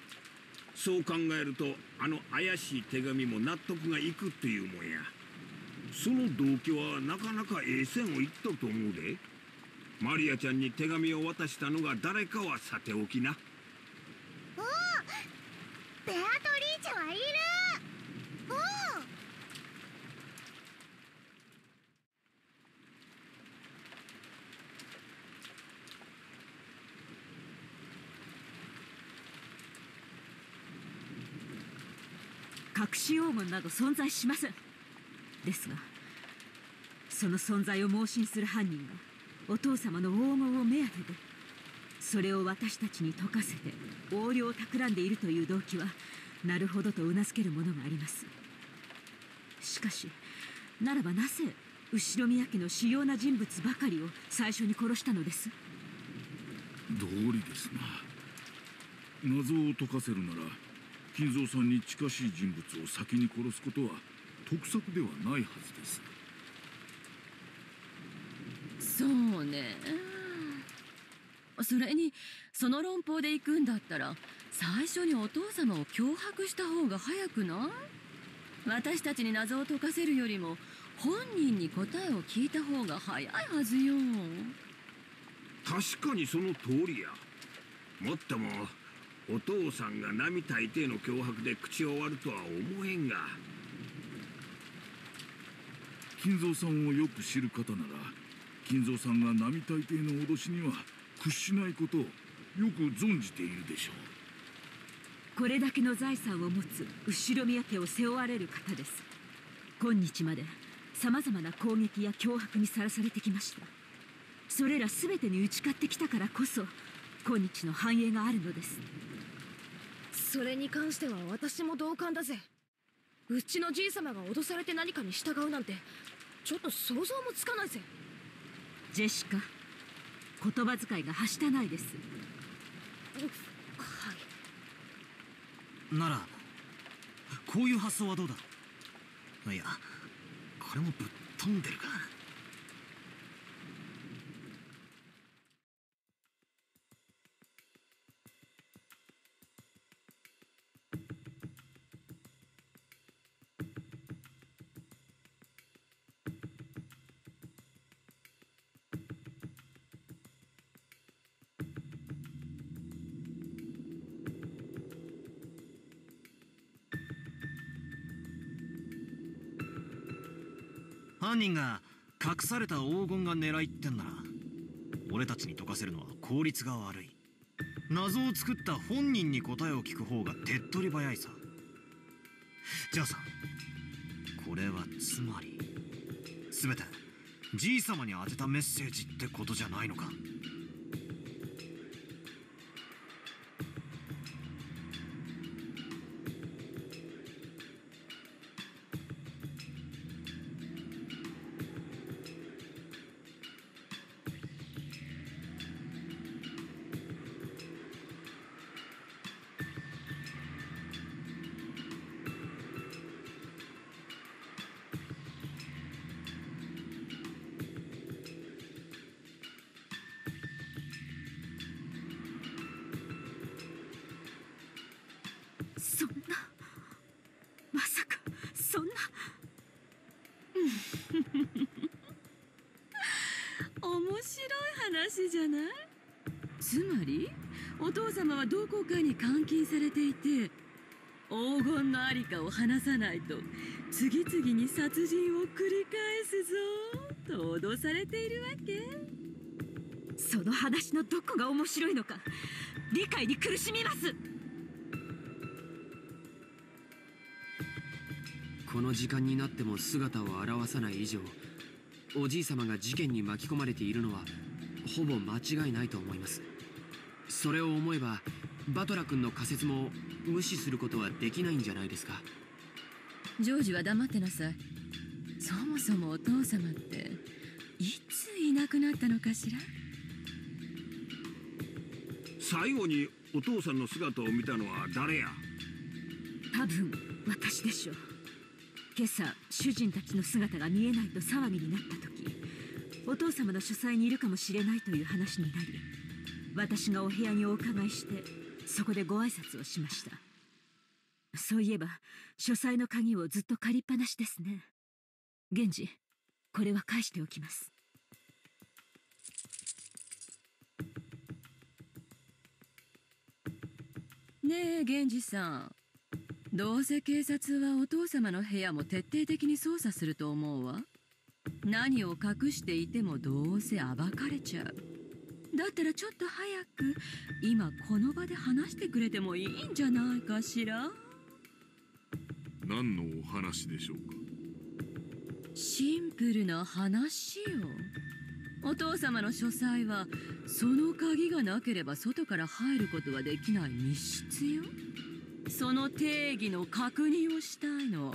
そう考えるとあの怪しい手紙も納得がいくっていうもんや。その動機はなかなかええ線をいったと思うで。マリアちゃんに手紙を渡したのが誰かはさておきなベアトリーチェはいる隠し黄金ど存在しません。ですがその存在を盲信する犯人がお父様の黄金を目当てでそれを私たちに溶かせて横領を企んでいるという動機はなるほどと頷けるものがあります。しかしならばなぜ後宮家の主要な人物ばかりを最初に殺したのです？道理ですな。謎を解かせるなら金蔵さんに近しい人物を先に殺すことは得策ではないはずです。そうね。それにその論法で行くんだったら最初にお父様を脅迫した方が早くない？私たちに謎を解かせるよりも本人に答えを聞いた方が早いはずよ。確かにその通りや。もっともお父さんが並大抵の脅迫で口を割るとは思えんが。金蔵さんをよく知る方なら金蔵さんが並大抵の脅しには屈しないことをよく存じているでしょう。これだけの財産を持つ後宮家を背負われる方です。今日まで様々な攻撃や脅迫にさらされてきました。それら全てに打ち勝ってきたからこそ今日の繁栄があるのですそれに関しては私も同感だぜ。うちのじい様が脅されて何かに従うなんてちょっと想像もつかないぜ。ジェシカ言葉遣いがはしたないです。はい。ならこういう発想はどうだ?いやこれもぶっ飛んでるか人が隠された黄金が狙いってんな。ら俺たちに解かせるのは効率が悪い。謎を作った本人に答えを聞く方が手っ取り早いさ。じゃあさこれはつまり全てじい様に当てたメッセージってことじゃないのか。の時間になっても姿を現さない以上おじい様が事件に巻き込まれているのはほぼ間違いないと思います。それを思えばバトラ君の仮説も無視することはできないんじゃないですか。ジョージは黙ってなさい。そもそもお父様っていついなくなったのかしら？最後にお父さんの姿を見たのは誰や？多分私でしょう今朝主人たちの姿が見えないと騒ぎになった時お父様の書斎にいるかもしれないという話になり私がお部屋にお伺いしてそこでご挨拶をしました。そういえば書斎の鍵をずっと借りっぱなしですね。源氏これは返しておきます。ねえ源氏さん。どうせ警察はお父様の部屋も徹底的に捜査すると思うわ。何を隠していてもどうせ暴かれちゃう。だったらちょっと早く今この場で話してくれてもいいんじゃないかしら。何のお話でしょうか？シンプルな話よ。お父様の書斎はその鍵がなければ外から入ることはできない密室よその定義の確認をしたいの。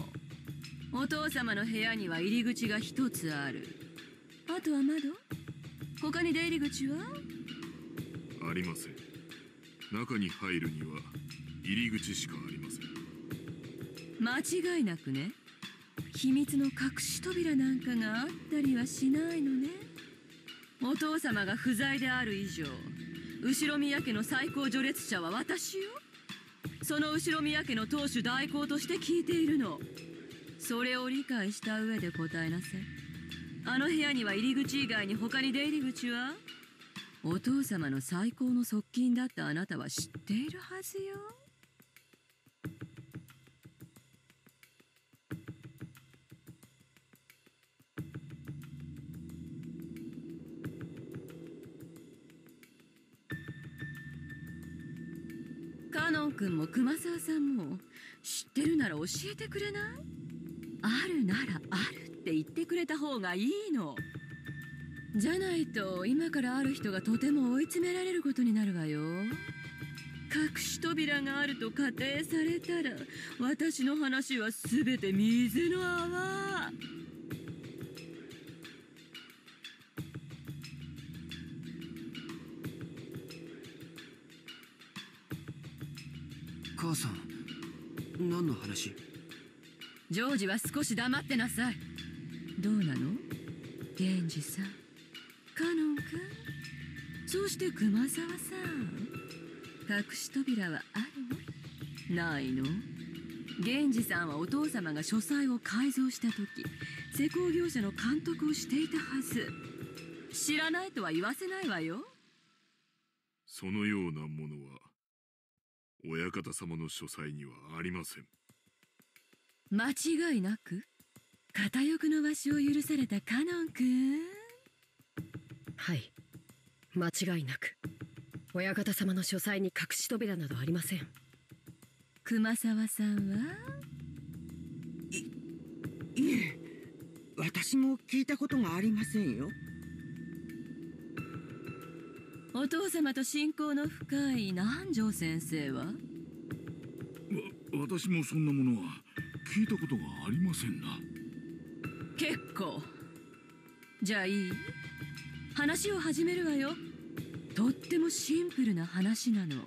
お父様の部屋には入り口が一つある。あとは窓？他に出入り口は？ありません。中に入るには入り口しかありません。間違いなくね。秘密の隠し扉なんかがあったりはしないのね。お父様が不在である以上後ろ宮家の最高序列者は私よその後ろ宮家の当主代行として聞いているの。それを理解した上で答えなさい。あの部屋には入り口以外に他に出入り口は？お父様の最高の側近だったあなたは知っているはずよ。ン君も熊沢さんも知ってるなら教えてくれな。いあるならあるって言ってくれた方がいいの。じゃないと今からある人がとても追い詰められることになるわよ。隠し扉があると仮定されたら私の話は全て水の泡。母さん。何の話？ジョージは少し黙ってなさい。どうなの？源氏さん。カノン君そして熊沢さん。隠し扉はあるの？ないの。源氏さんはお父様が書斎を改造した時施工業者の監督をしていたはず。知らないとは言わせないわよ。そのようなものは親方様の書斎にはありません。間違いなく片翼のわしを許されたカノン君。はい。間違いなく親方様の書斎に隠し扉などありません。熊沢さんは？いえ私も聞いたことがありませんよお父様と親交の深い南條先生は？わ私もそんなものは聞いたことがありませんな結構。じゃあいい？話を始めるわよ。とってもシンプルな話なの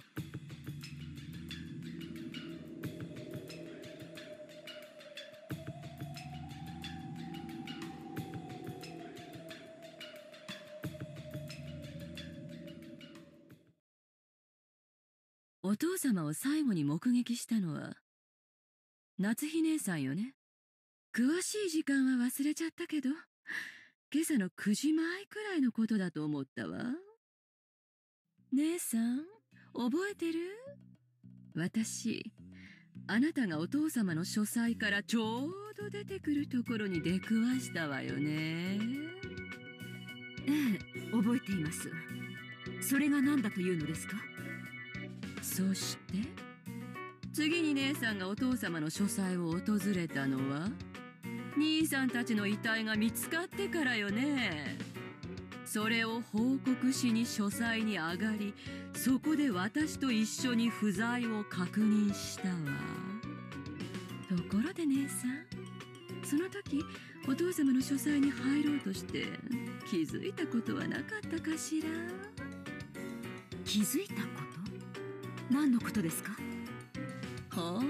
様を最後に目撃したのは夏日姉さんよね。詳しい時間は忘れちゃったけど今朝の9時前くらいのことだと思ったわ。姉さん覚えてる？私あなたがお父様の書斎からちょうど出てくるところに出くわしたわよね。ええ覚えています。それが何だというのですか？そして？次に姉さんがお父様の書斎を訪れたのは？兄さんたちの遺体が見つかってからよね。それを報告しに書斎に上がりそこで私と一緒に不在を確認したわ。ところで姉さんその時お父様の書斎に入ろうとして気づいたことはなかったかしら？気づいたこと？何のことですか？ほら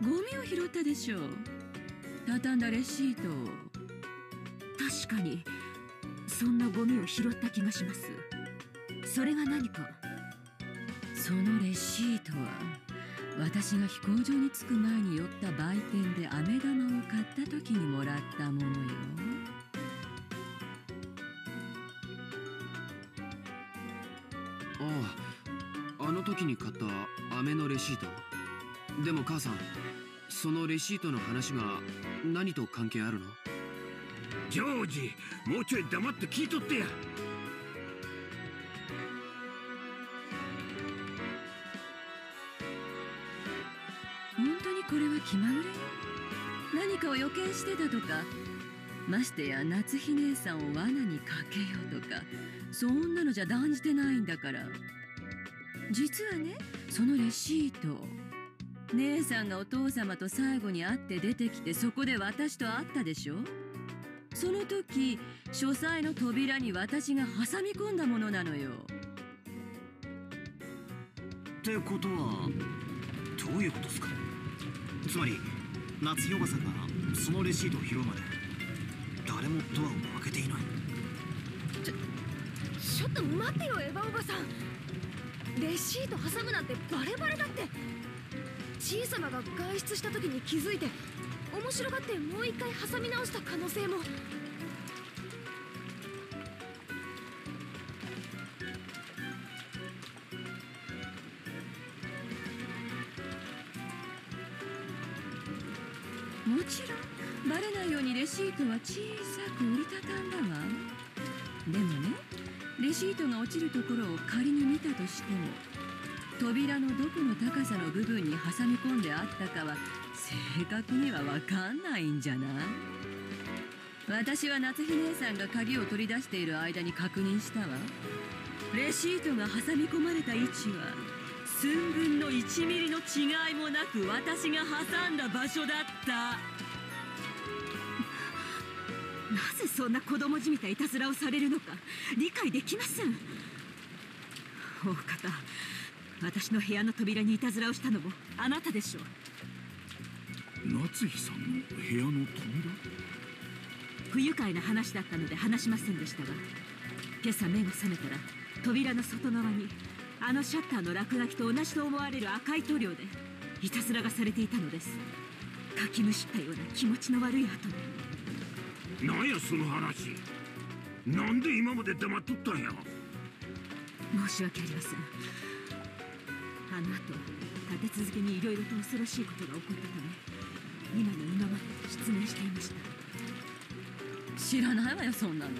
ゴミを拾ったでしょう。畳んだレシート確かにそんなゴミを拾った気がします。それが何か？そのレシートは私が飛行場に着く前に寄った売店で飴玉を買った時にもらったものよ。あああの時に買った飴のレシート。でも母さんそのレシートの話が何と関係あるの？ジョージもうちょい黙って聞いとってや。本当にこれは気まぐれ？よ何かを予見してたとか？ましてや夏日姉さんを罠にかけようとか？そんなのじゃ断じてないんだから実はねそのレシート姉さんがお父様と最後に会って出てきてそこで私と会ったでしょ？その時書斎の扉に私が挟み込んだものなのよ。ってことはどういうことですか？つまり夏日おばさんがそのレシートを拾うまで誰もドアを開けていない。ちょちょっと待ってよエヴァおばさんレシート挟むなんてバレバレだって。小さなが外出した時に気づいて面白がってもう一回挟み直した可能性も。もちろんバレないようにレシートは小さく折りたたんだ。レシートが落ちるところを仮に見たとしても扉のどこの高さの部分に挟み込んであったかは正確には分かんないんじゃない私は夏日姉さんが鍵を取り出している間に確認したわ。レシートが挟み込まれた位置は寸分の1ミリの違いもなく私が挟んだ場所だった。ぜそんな子供じみたいたずらをされるのか理解できません。大方私の部屋の扉にいたずらをしたのもあなたでしょう。夏日さんの部屋の扉？不愉快な話だったので話しませんでしたが今朝目が覚めたら扉の外側にあのシャッターの落書きと同じと思われる赤い塗料でいたずらがされていたのです。かきむしったような気持ちの悪い跡でなんやその話。なんで今まで黙っとったんや。申し訳ありません。あの後立て続けにいろいろと恐ろしいことが起こったため今の今まで失明していました。知らないわよそんなの。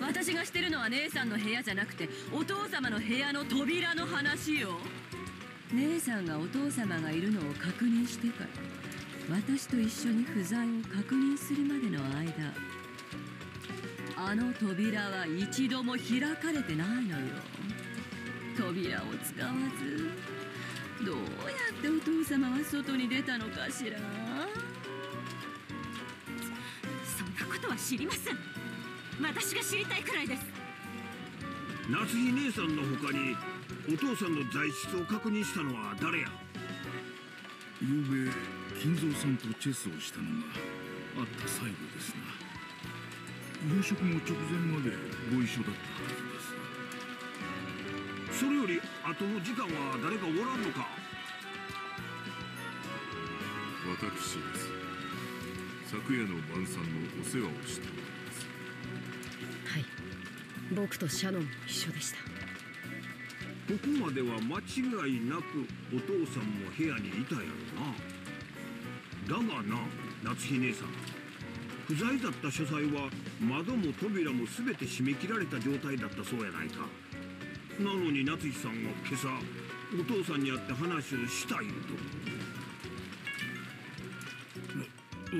私がしてるのは姉さんの部屋じゃなくてお父様の部屋の扉の話よ。姉さんがお父様がいるのを確認してから私と一緒に不在を確認するまでの間あの扉は一度も開かれてないのよ。扉を使わずどうやってお父様は外に出たのかしら。そんなことは知りません。私が知りたいくらいです。夏日姉さんの他にお父さんの在室を確認したのは誰や？昨べ金蔵さんとチェスをしたのがあった最後ですが夕食の直前までご一緒だったはずですそれより後の時間は誰かおらんのか？私です。昨夜の晩餐のお世話をした。はい。僕とシャノンも一緒でした。ここまでは間違いなくお父さんも部屋にいたやろなだがな夏日姉さん。不在だった書斎は窓も扉も全て閉め切られた状態だったそうやないか。なのに夏日さんが今朝お父さんに会って話をした言うと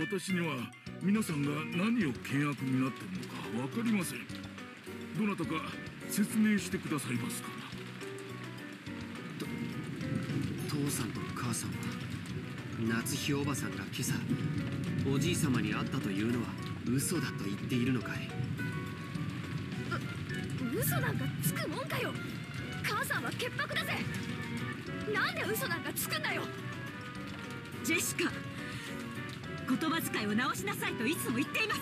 私には皆さんが何を険悪になっているのか分かりません。どなたか説明してくださいますか。父さんと母さんは？夏日おばさんが今朝おじい様に会ったというのは嘘だと言っているのかい？嘘なんかつくもんかよ。母さんは潔白だぜ。なんで嘘なんかつくんだよ。ジェシカ言葉遣いを直しなさいといつも言っています。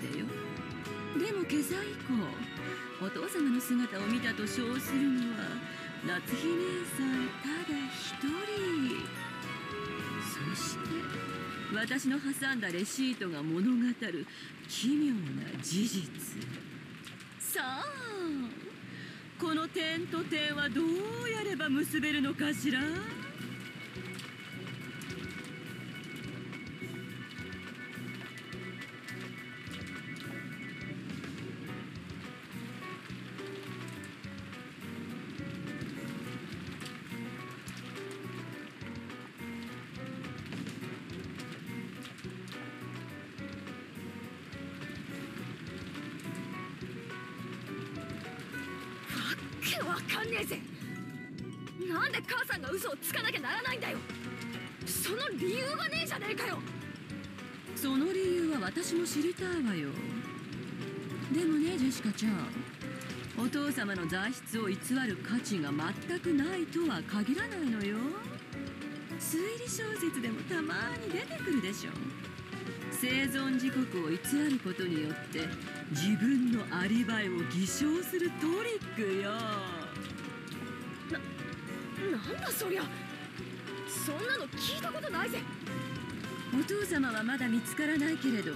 でよ。でも今朝以降お父様の姿を見たと称するのは夏日姉さんただ一人。そして私の挟んだレシートが物語る奇妙な事実。さあこの点と点はどうやれば結べるのかしら？かんねえぜなんで母さんが嘘をつかなきゃならないんだよ。その理由がねえじゃねえかよ。その理由は私も知りたいわよ。でもねジェシカちゃん。お父様の材質を偽る価値が全くないとは限らないのよ。推理小説でもたまに出てくるでしょ。生存時刻を偽ることによって自分のアリバイを偽証するトリックよ。なんだそりゃ。そんなの聞いたことないぜ。お父様はまだ見つからないけれど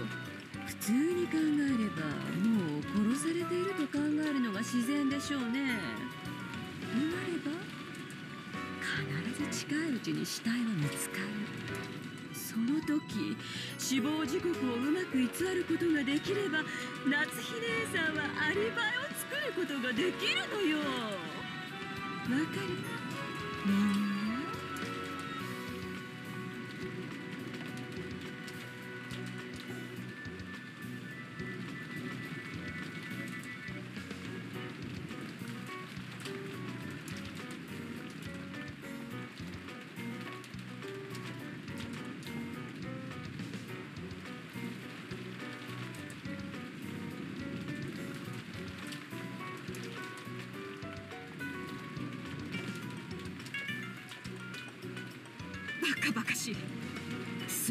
普通に考えればもう殺されていると考えるのが自然でしょうね。生まれば必ず近いうちに死体は見つかる。その時死亡時刻をうまく偽ることができれば夏日姉さんはアリバイを作ることができるのよ。わかるみ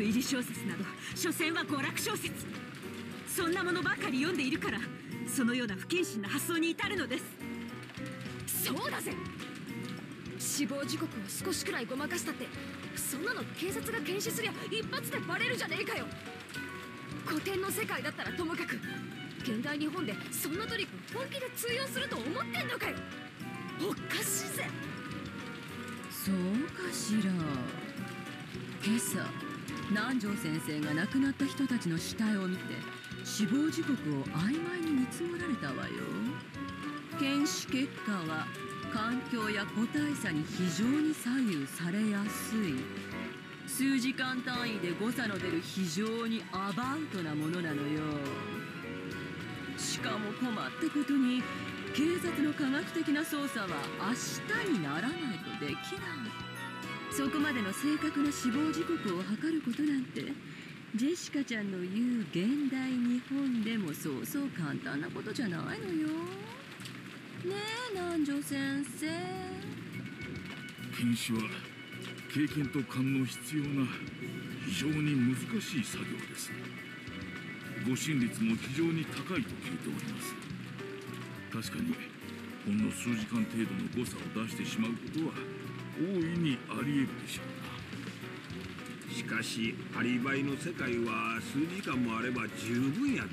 推理小説など所詮は娯楽小説。そんなものばかり読んでいるからそのような不謹慎な発想に至るのです。そうだぜ。死亡時刻を少しくらいごまかしたってそんなの警察が検視すりゃ一発でバレるじゃねえかよ。古典の世界だったらともかく現代日本でそんなトリック本気で通用すると思ってんのかよ。おかしいぜ。そうかしら。今朝南條先生が亡くなった人たちの死体を見て死亡時刻を曖昧に見積もられたわよ。検視結果は環境や個体差に非常に左右されやすい。数時間単位で誤差の出る非常にアバウトなものなのよ。しかも困ったことに警察の科学的な捜査は明日にならないとできない。そこまでの正確な死亡時刻を測ることなんてジェシカちゃんの言う現代日本でもそうそう簡単なことじゃないのよ。ねえ南條先生。検視は経験と勘の必要な非常に難しい作業です。誤審率も非常に高いと聞いております。確かにほんの数時間程度の誤差を出してしまうことは大いにあり得るでしょうなしかしアリバイの世界は数時間もあれば十分やで。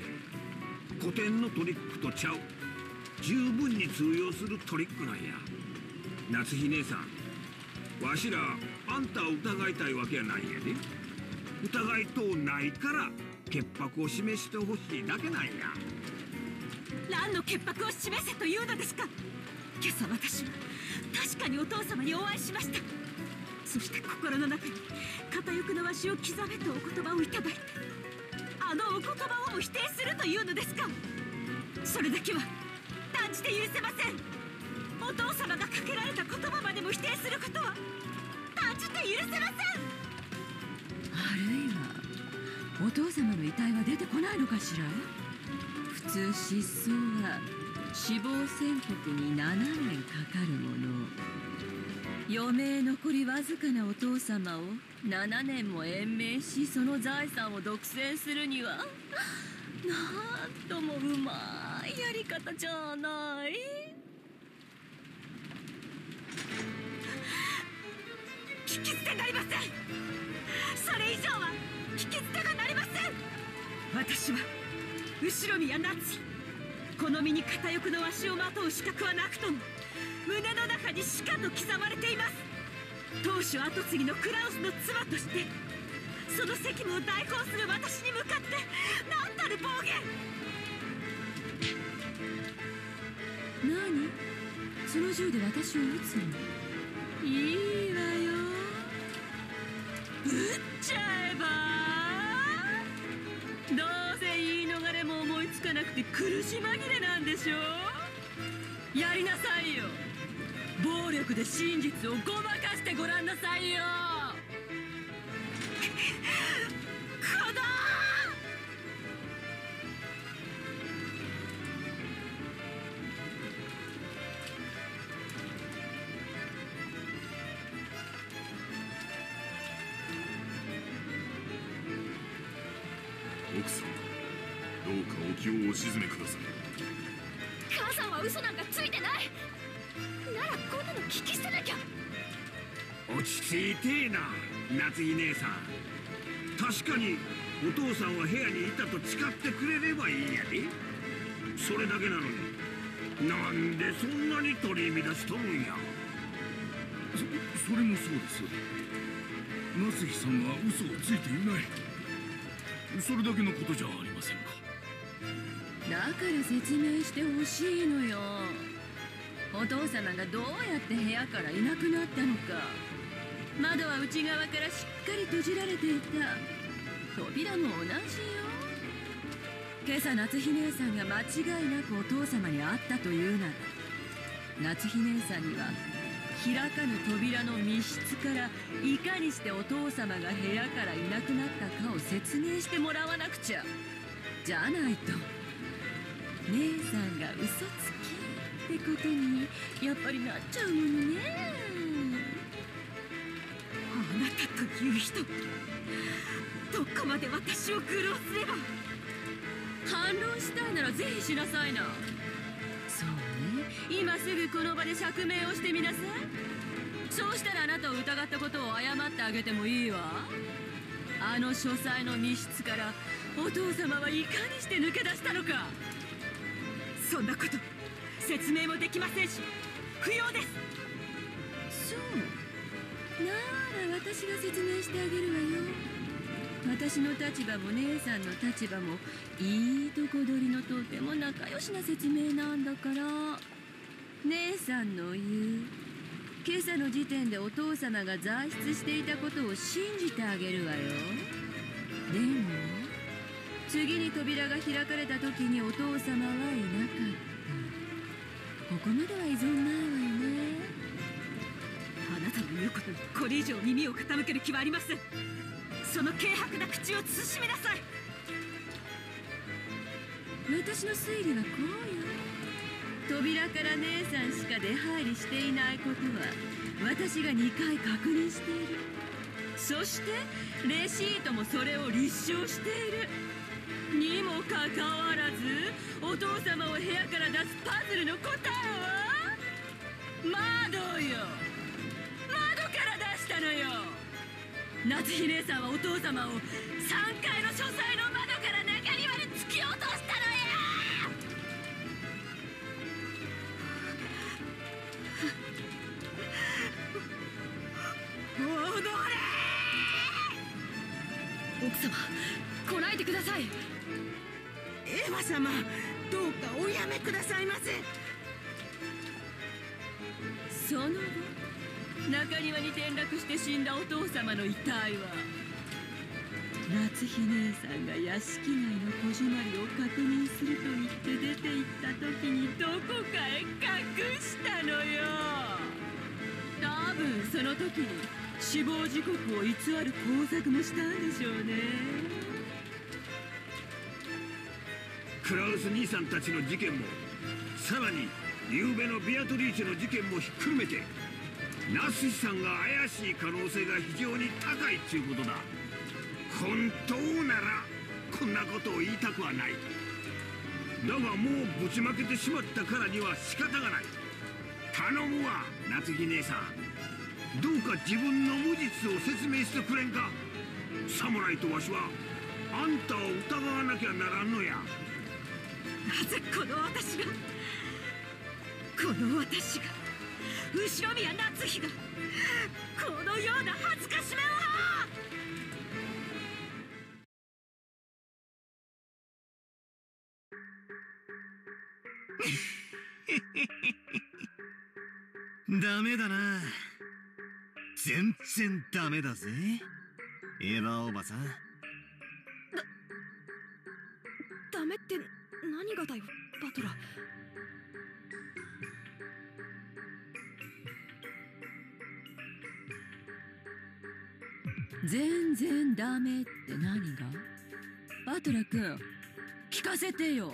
古典のトリックとちゃう。十分に通用するトリックなんや。夏日姉さん。わしらあんたを疑いたいわけやないやで。疑いとうないから潔白を示してほしいだけなんや。何の潔白を示せというのですか。今朝私は。確かにお父様にお会いしました。そして心の中に片翼のわしを刻めとお言葉をいただいてあのお言葉を否定するというのですか。それだけは断じて許せません。お父様がかけられた言葉までも否定することは断じて許せません。あるいはお父様の遺体は出てこないのかしら。普通失踪は死亡宣告に7年かかるもの。余命残りわずかなお父様を7年も延命しその財産を独占するにはなんともうまいやり方じゃない。聞き捨てなりません。それ以上は聞き捨てがなりません。私は後ろ宮夏この身に片翼のわしをまとう資格はなくとも胸の中にしかと刻まれています。当主跡継ぎのクラウスの妻としてその責務を代行する私に向かって何たる暴言。何？その銃で私を撃つの？いいわよ。撃っ苦し紛れなんでしょう？やりなさいよ。暴力で真実をごまかしてごらんなさいよ。夏日姉さん確かにお父さんは部屋にいたと誓ってくれればいいんやでそれだけなのに。なんでそんなに取り乱しとるんや。そそれもそうです夏日さんは嘘をついていない。それだけのことじゃありませんか。だから説明してほしいのよ。お父様がどうやって部屋からいなくなったのか窓は内側からしっかり閉じられていた。扉も同じよ。今朝夏日姉さんが間違いなくお父様に会ったというなら夏日姉さんには開かぬ扉の密室からいかにしてお父様が部屋からいなくなったかを説明してもらわなくちゃ。じゃないと姉さんが嘘つきってことにやっぱりなっちゃうものね。という人。どこまで私を愚弄すれば。反論したいならぜひしなさいな。そうね。今すぐこの場で釈明をしてみなさい。そうしたらあなたを疑ったことを謝ってあげてもいいわ。あの書斎の密室からお父様はいかにして抜け出したのか。そんなこと説明もできませんし。不要です。なら私が説明してあげるわよ。私の立場も姉さんの立場もいいとこ取りのとても仲良しな説明なんだから。姉さんの言う今朝の時点でお父様が在室していたことを信じてあげるわよ。でも次に扉が開かれた時にお父様はいなかった。ここまでは依存ないわよ。なたの言うことにこれ以上耳を傾ける気はありません。その軽薄な口を慎みなさい。私の推理はこうよ。扉から姉さんしか出入りしていないことは私が2回確認している。そしてレシートもそれを立証している。にもかかわらずお父様を部屋から出すパズルの答えは窓よ。のよ。夏日姉さんはお父様を3階の書斎の窓から中庭に突き落としたのよ奥様こらえてください。エヴァ様どうかおやめくださいませ。その後中庭に転落して死んだお父様の遺体は。夏日姉さんが屋敷内の戸締まりを確認すると言って出て行った時にどこかへ隠したのよ。多分その時に死亡時刻を偽る工作もしたんでしょうね。クラウス兄さんたちの事件もさらに昨べのビアトリーチェの事件もひっくるめてナスシさんが怪しい可能性が非常に高いっちゅうことだ。本当ならこんなことを言いたくはない。だがもうぶちまけてしまったからには仕方がない。頼むわ夏日姉さん。どうか自分の無実を説明してくれんか。侍とわしはあんたを疑わなきゃならんのや。なぜこの私がこの私が後ろ宮夏日が。このような恥ずかしめをダメだな。全然ダメだぜ。エヴァおばさん。ダメって何がだよバトラ全然ダメって何が？バトラ君聞かせてよ。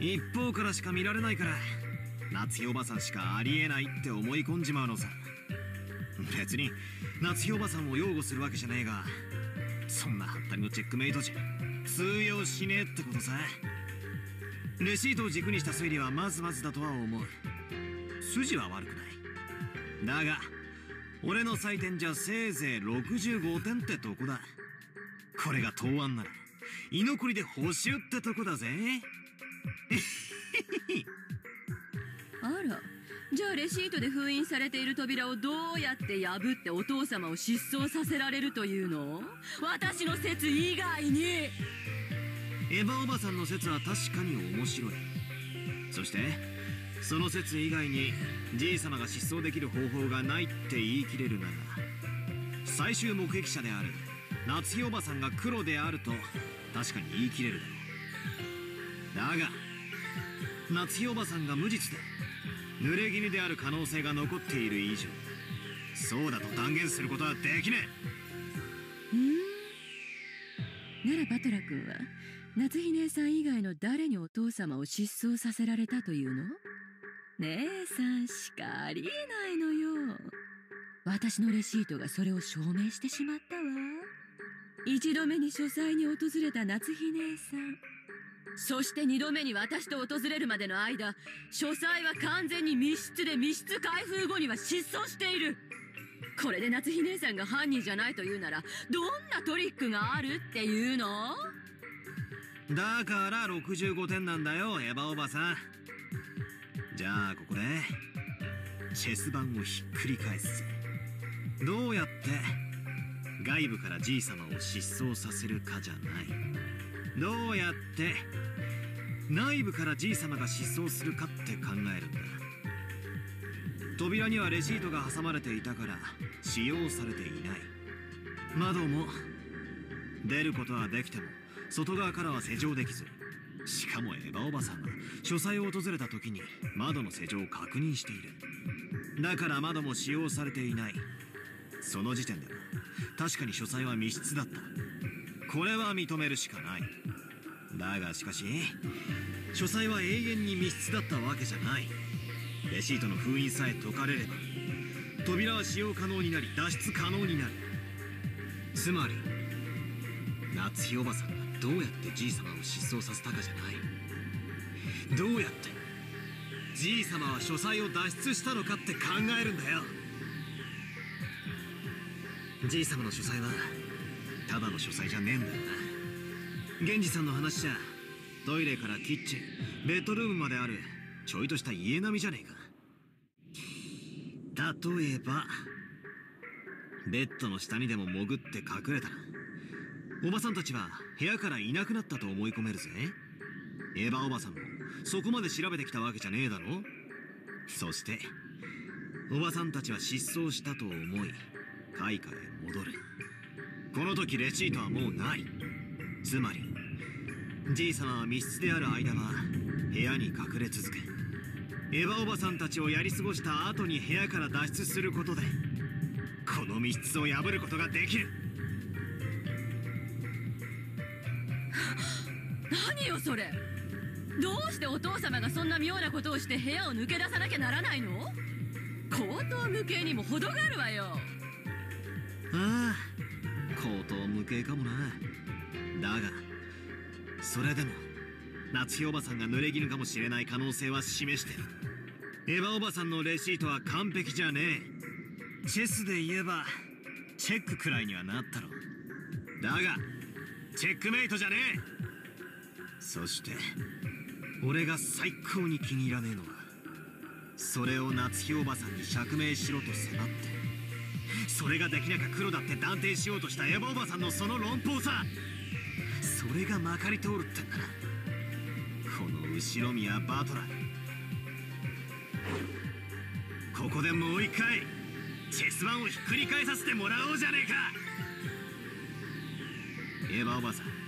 一方からしか見られないから夏日おばさんしかありえないって思い込んじまうのさ。別に夏日おばさんを擁護するわけじゃねえがそんなハッタリのチェックメイトじゃ通用しねえってことさ。レシートを軸にした推理はまずまずだとは思う。筋は悪くない。だが俺の採点じゃせいぜい65点ってとこだ。これが答案なら居残りで補修ってとこだぜ。あらじゃあレシートで封印されている扉をどうやって破ってお父様を失踪させられるというの？私の説以外に。エヴァおばさんの説は確かに面白い。そしてその説以外にじい様が失踪できる方法がないって言い切れるなら最終目撃者である夏日おばさんが黒であると確かに言い切れるだろうだが夏日おばさんが無実で濡れ衣である可能性が残っている以上そうだと断言することはできねえ。ならバトラ君は夏日姉さん以外の誰にお父様を失踪させられたというの？姉さんしかありえないのよ。私のレシートがそれを証明してしまったわ。一度目に書斎に訪れた夏日姉さん。そして二度目に私と訪れるまでの間書斎は完全に密室で密室開封後には失踪している。これで夏日姉さんが犯人じゃないというならどんなトリックがあるっていうの？だから65点なんだよエヴァおばさん。じゃあここでチェス盤をひっくり返す。どうやって外部からじい様を失踪させるかじゃない。どうやって内部からじい様が失踪するかって考えるんだ。扉にはレシートが挟まれていたから使用されていない。窓も出ることはできても外側からは施錠できず。しかもエヴァおばさんは書斎を訪れた時に窓の施錠を確認している。だから窓も使用されていない。その時点では確かに書斎は密室だった。これは認めるしかない。だがしかし書斎は永遠に密室だったわけじゃない。レシートの封印さえ解かれれば扉は使用可能になり脱出可能になる。つまり夏日おばさんがどうやってじい様を失踪させたかじゃない。どうやってじい様は書斎を脱出したのかって考えるんだよ。じい様の書斎はただの書斎じゃねえんだよな。源氏さんの話じゃトイレからキッチンベッドルームまであるちょいとした家並みじゃねえか。例えばベッドの下にでも潜って隠れたらおばさんたちは部屋からいなくなったと思い込めるぜ。エヴァおばさんもそこまで調べてきたわけじゃねえだろ。そしておばさんたちは失踪したと思い開花へ戻る。この時レシートはもうない。つまりじい様は密室である間は部屋に隠れ続けエヴァおばさんたちをやり過ごした後に部屋から脱出することでこの密室を破ることができる。それ。どうしてお父様がそんな妙なことをして部屋を抜け出さなきゃならないの？口頭無形にも程があるわよ。ああ口頭無形かもな。だがそれでも夏日おばさんが濡れ衣かもしれない可能性は示してる。エヴァおばさんのレシートは完璧じゃねえ。チェスで言えばチェックくらいにはなったろだがチェックメイトじゃねえ。そして俺が最高に気に入らねえのはそれを夏日おばさんに釈明しろと迫ってそれができなきゃ黒だって断定しようとしたエヴァおばさんのその論法さそれがまかり通るってんだな。この後ろ宮バトラここでもう一回チェス盤をひっくり返させてもらおうじゃねえか。エヴァおばさん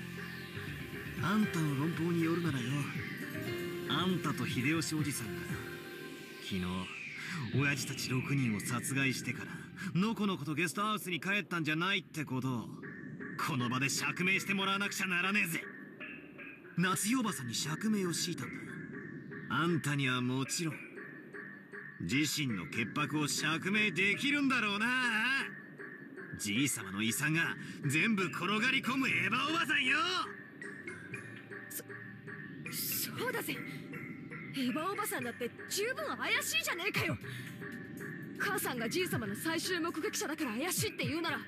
あんたの論法によるならよ。あんたと秀吉おじさんが昨日親父たち6人を殺害してからのこのことゲストハウスに帰ったんじゃないってことをこの場で釈明してもらわなくちゃならねえぜ。夏日おばさんに釈明を強いたんだあんたにはもちろん自身の潔白を釈明できるんだろうな。じい様の遺産が全部転がり込むエヴァおばさんよ。そうだぜ。エヴァおばさんだって十分怪しいじゃねえかよ。母さんがじい様の最終目撃者だから怪しいって言うなら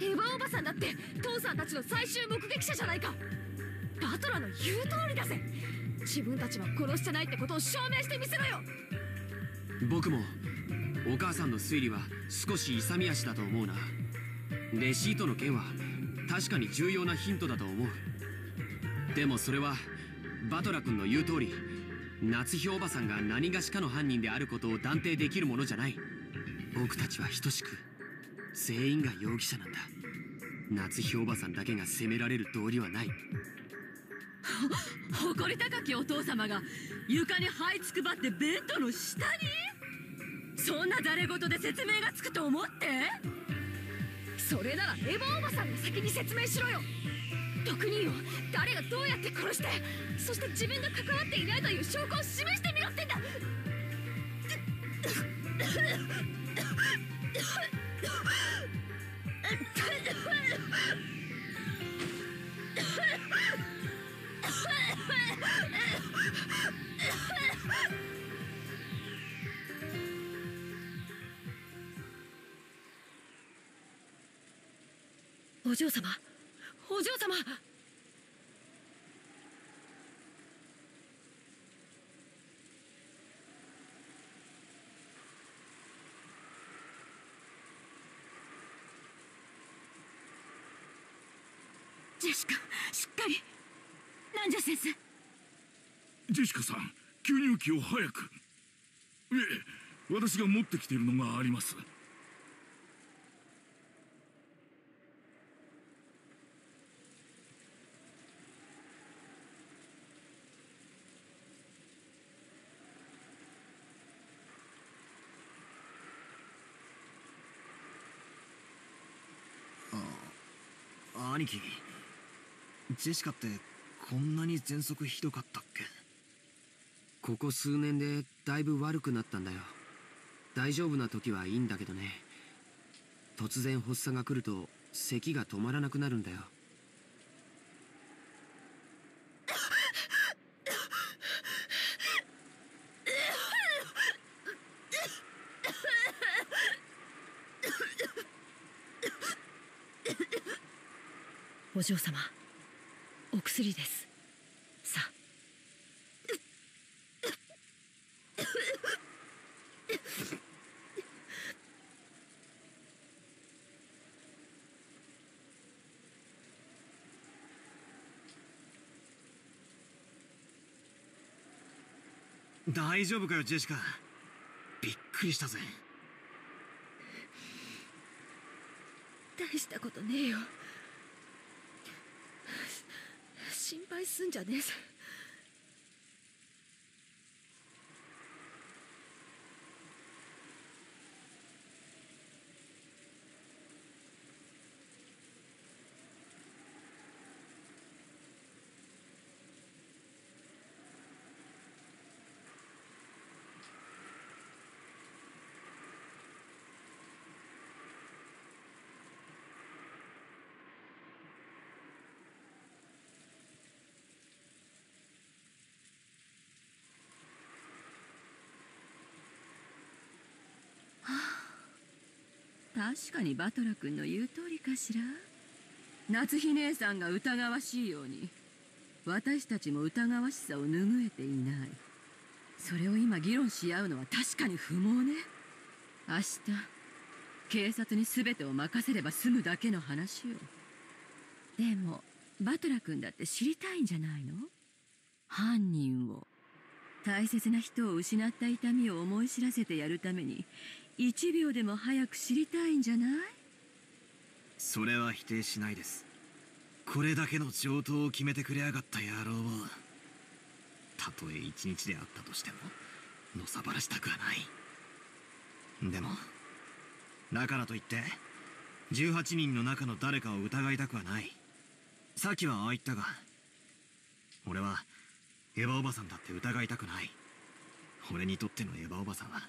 エヴァおばさんだって父さんたちの最終目撃者じゃないか。バトラの言う通りだぜ。自分たちは殺してないってことを証明してみせろよ。僕もお母さんの推理は少し勇み足だと思うな。レシートの件は確かに重要なヒントだと思う。でもそれはバトラ君の言う通り夏日おばさんが何がしかの犯人であることを断定できるものじゃない。僕たちは等しく全員が容疑者なんだ。夏日おばさんだけが責められる道理はない。誇り高きお父様が床に這いつくばってベッドの下に？そんなざれ言で説明がつくと思って？それならエヴァおばさんが先に説明しろよ。6人を誰がどうやって殺してそして自分が関わっていないという証拠を示してみろってんだ。お嬢様お嬢様。ジェシカしっかり。なんじゃ先生。ジェシカさん吸入器を早く。ええ私が持ってきているのがあります。兄貴。ジェシカってこんなに喘息ひどかったっけ？ここ数年でだいぶ悪くなったんだよ。大丈夫な時はいいんだけどね。突然発作が来ると咳が止まらなくなるんだよ。嬢様。お薬です。さあ。大丈夫かよジェシカ。びっくりしたぜ。大したことねえよ心配すんじゃねえさ確かにバトラ君の言う通りかしら？夏日姉さんが疑わしいように。私たちも疑わしさを拭えていない。それを今議論し合うのは確かに不毛ね。明日警察に全てを任せれば済むだけの話よ。でもバトラ君だって知りたいんじゃないの？犯人を。大切な人を失った痛みを思い知らせてやるために1秒でも早く知りたいんじゃない？それは否定しないです。これだけの上等を決めてくれやがった野郎。をたとえ一日であったとしてものさばらしたくはない。でもだからといって18人の中の誰かを疑いたくはない。さっきはああ言ったが俺はエヴァおばさんだって疑いたくない。俺にとってのエヴァおばさんは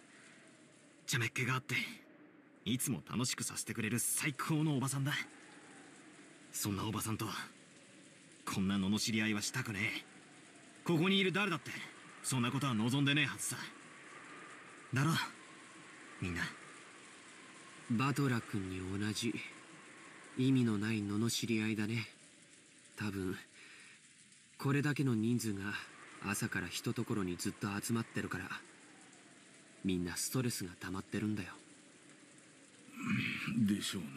ちゃめっ気があっていつも楽しくさせてくれる最高のおばさんだ。そんなおばさんとこんな罵り合いはしたくねえ。ここにいる誰だってそんなことは望んでねえはずさ。だろみんな。バトラ君に同じ意味のない罵り合いだね。多分これだけの人数が朝からひとところにずっと集まってるから。みんなストレスが溜まってるんだよ。でしょうな。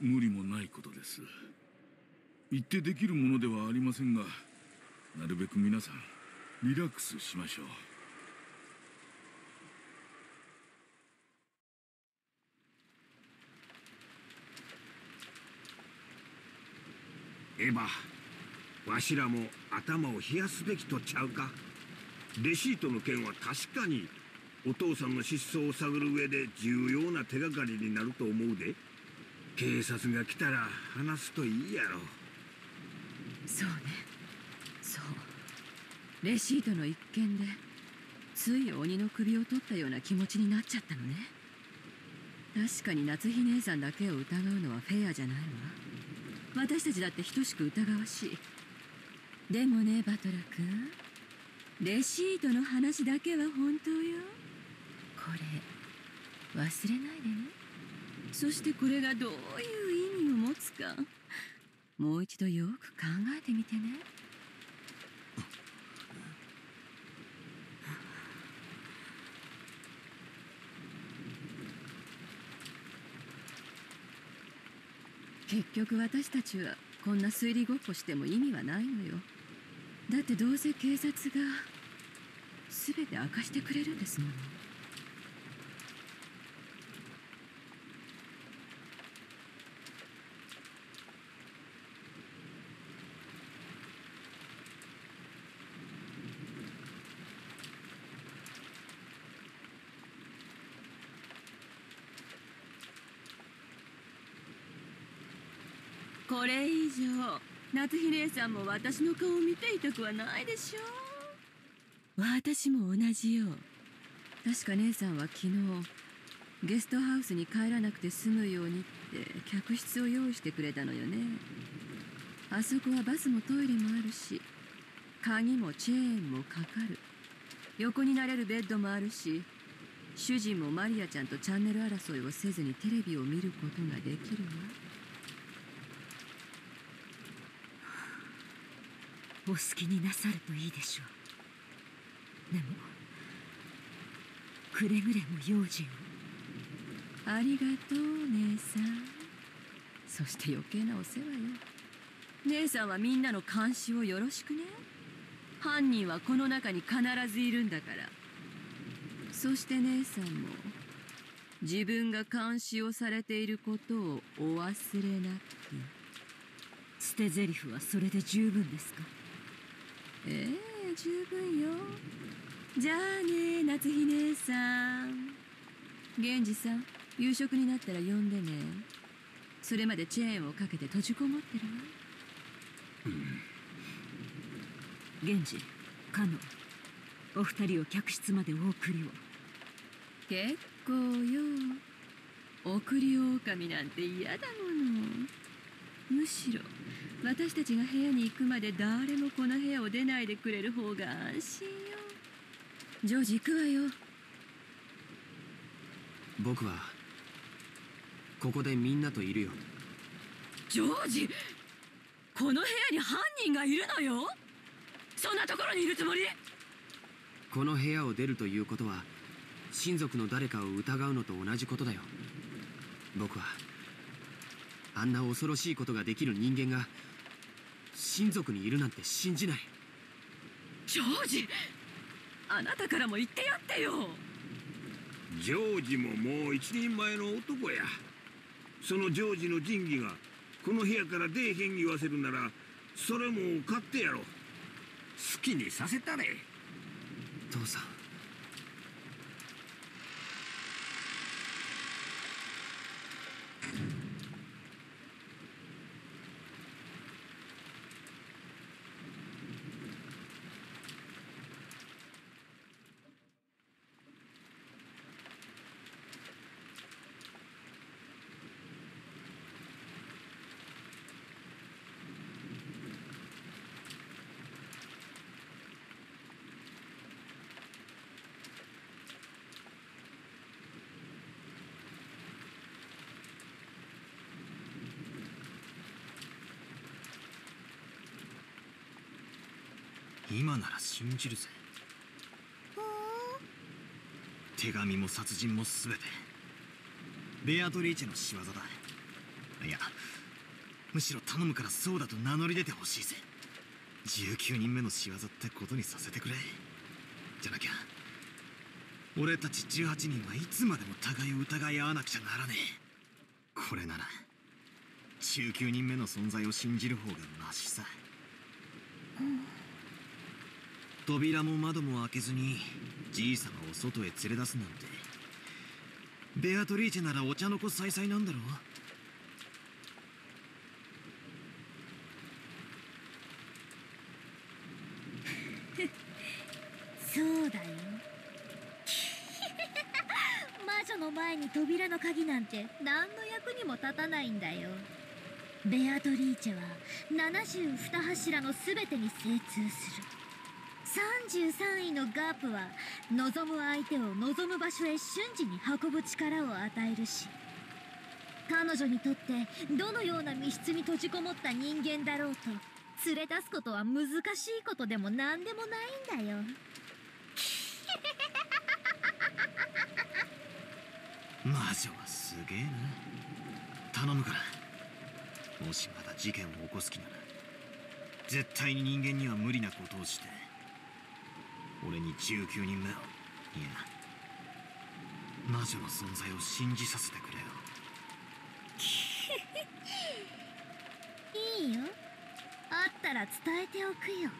無理もないことです。言ってできるものではありませんがなるべく皆さんリラックスしましょう。エヴァわしらも頭を冷やすべきとちゃうか？レシートの件は確かにお父さんの失踪を探る上で重要な手がかりになると思うで。警察が来たら話すといいやろ。そうね。そう。レシートの一件でつい鬼の首を取ったような気持ちになっちゃったのね。確かに夏日姉さんだけを疑うのはフェアじゃないわ。私たちだって等しく疑わしい。でもねバトラ君。レシートの話だけは本当よ。れ忘れないでね。そしてこれがどういう意味を持つかもう一度よく考えてみてね。結局私たちはこんな推理ごっこしても意味はないのよ。だってどうせ警察が全て明かしてくれるんですもの。これ以上夏日姉さんも私の顔を見ていたくはないでしょう。私も同じよ。確か姉さんは昨日ゲストハウスに帰らなくて済むようにって客室を用意してくれたのよね。あそこはバスもトイレもあるし鍵もチェーンもかかる。横になれるベッドもあるし主人もマリアちゃんとチャンネル争いをせずにテレビを見ることができるわ。お好きになさるといいでしょう。でもくれぐれも用心を。ありがとう姉さん。そして余計なお世話よ。姉さんはみんなの監視をよろしくね。犯人はこの中に必ずいるんだから。そして姉さんも自分が監視をされていることをお忘れなく。捨て台詞はそれで十分ですか？ええ十分よ。じゃあね夏日姉さん。源氏さん夕食になったら呼んでね。それまでチェーンをかけて閉じこもってるわ。源氏カノお二人を客室までお送りを。結構よ。送り狼なんて嫌だもの。むしろ私たちが部屋に行くまで誰もこの部屋を出ないでくれる方が安心よ。ジョージ行くわよ。僕はここでみんなといるよ。ジョージこの部屋に犯人がいるのよ。そんなところにいるつもり？ここの部屋を出るということは親族の誰かを疑うのと同じことだよ。僕はあんな恐ろしいことができる人間が親族にいるなんて信じない。ジョージあなたからも言ってやってよ。ジョージももう一人前の男や。そのジョージの仁義がこの部屋から出えへん言わせるならそれも勝手やろ好きにさせたれ。父さん今なら信じるぜ。手紙も殺人も全て。ベアトリーチェの仕業だ。いやむしろ頼むからそうだと名乗り出てほしいぜ。19人目の仕業ってことにさせてくれ。じゃなきゃ俺たち18人はいつまでも互いを疑い合わなくちゃならねえ。これなら19人目の存在を信じる方がマシさ、扉も窓も開けずにじい様を外へ連れ出すなんて。ベアトリーチェならお茶の子さいさいなんだろう。そうだよ。魔女の前に扉の鍵なんて何の役にも立たないんだよ。ベアトリーチェは72柱の全てに精通する。33位のガープは望む相手を望む場所へ瞬時に運ぶ力を与えるし彼女にとってどのような密室に閉じこもった人間だろうと連れ出すことは難しいことでも何でもないんだよ。魔女はすげえな。頼むから。もしまだ事件を起こす気なら絶対に人間には無理なことをして。俺に19人目いや。魔女の存在を信じさせてくれよ。いいよ。あったら伝えておくよ。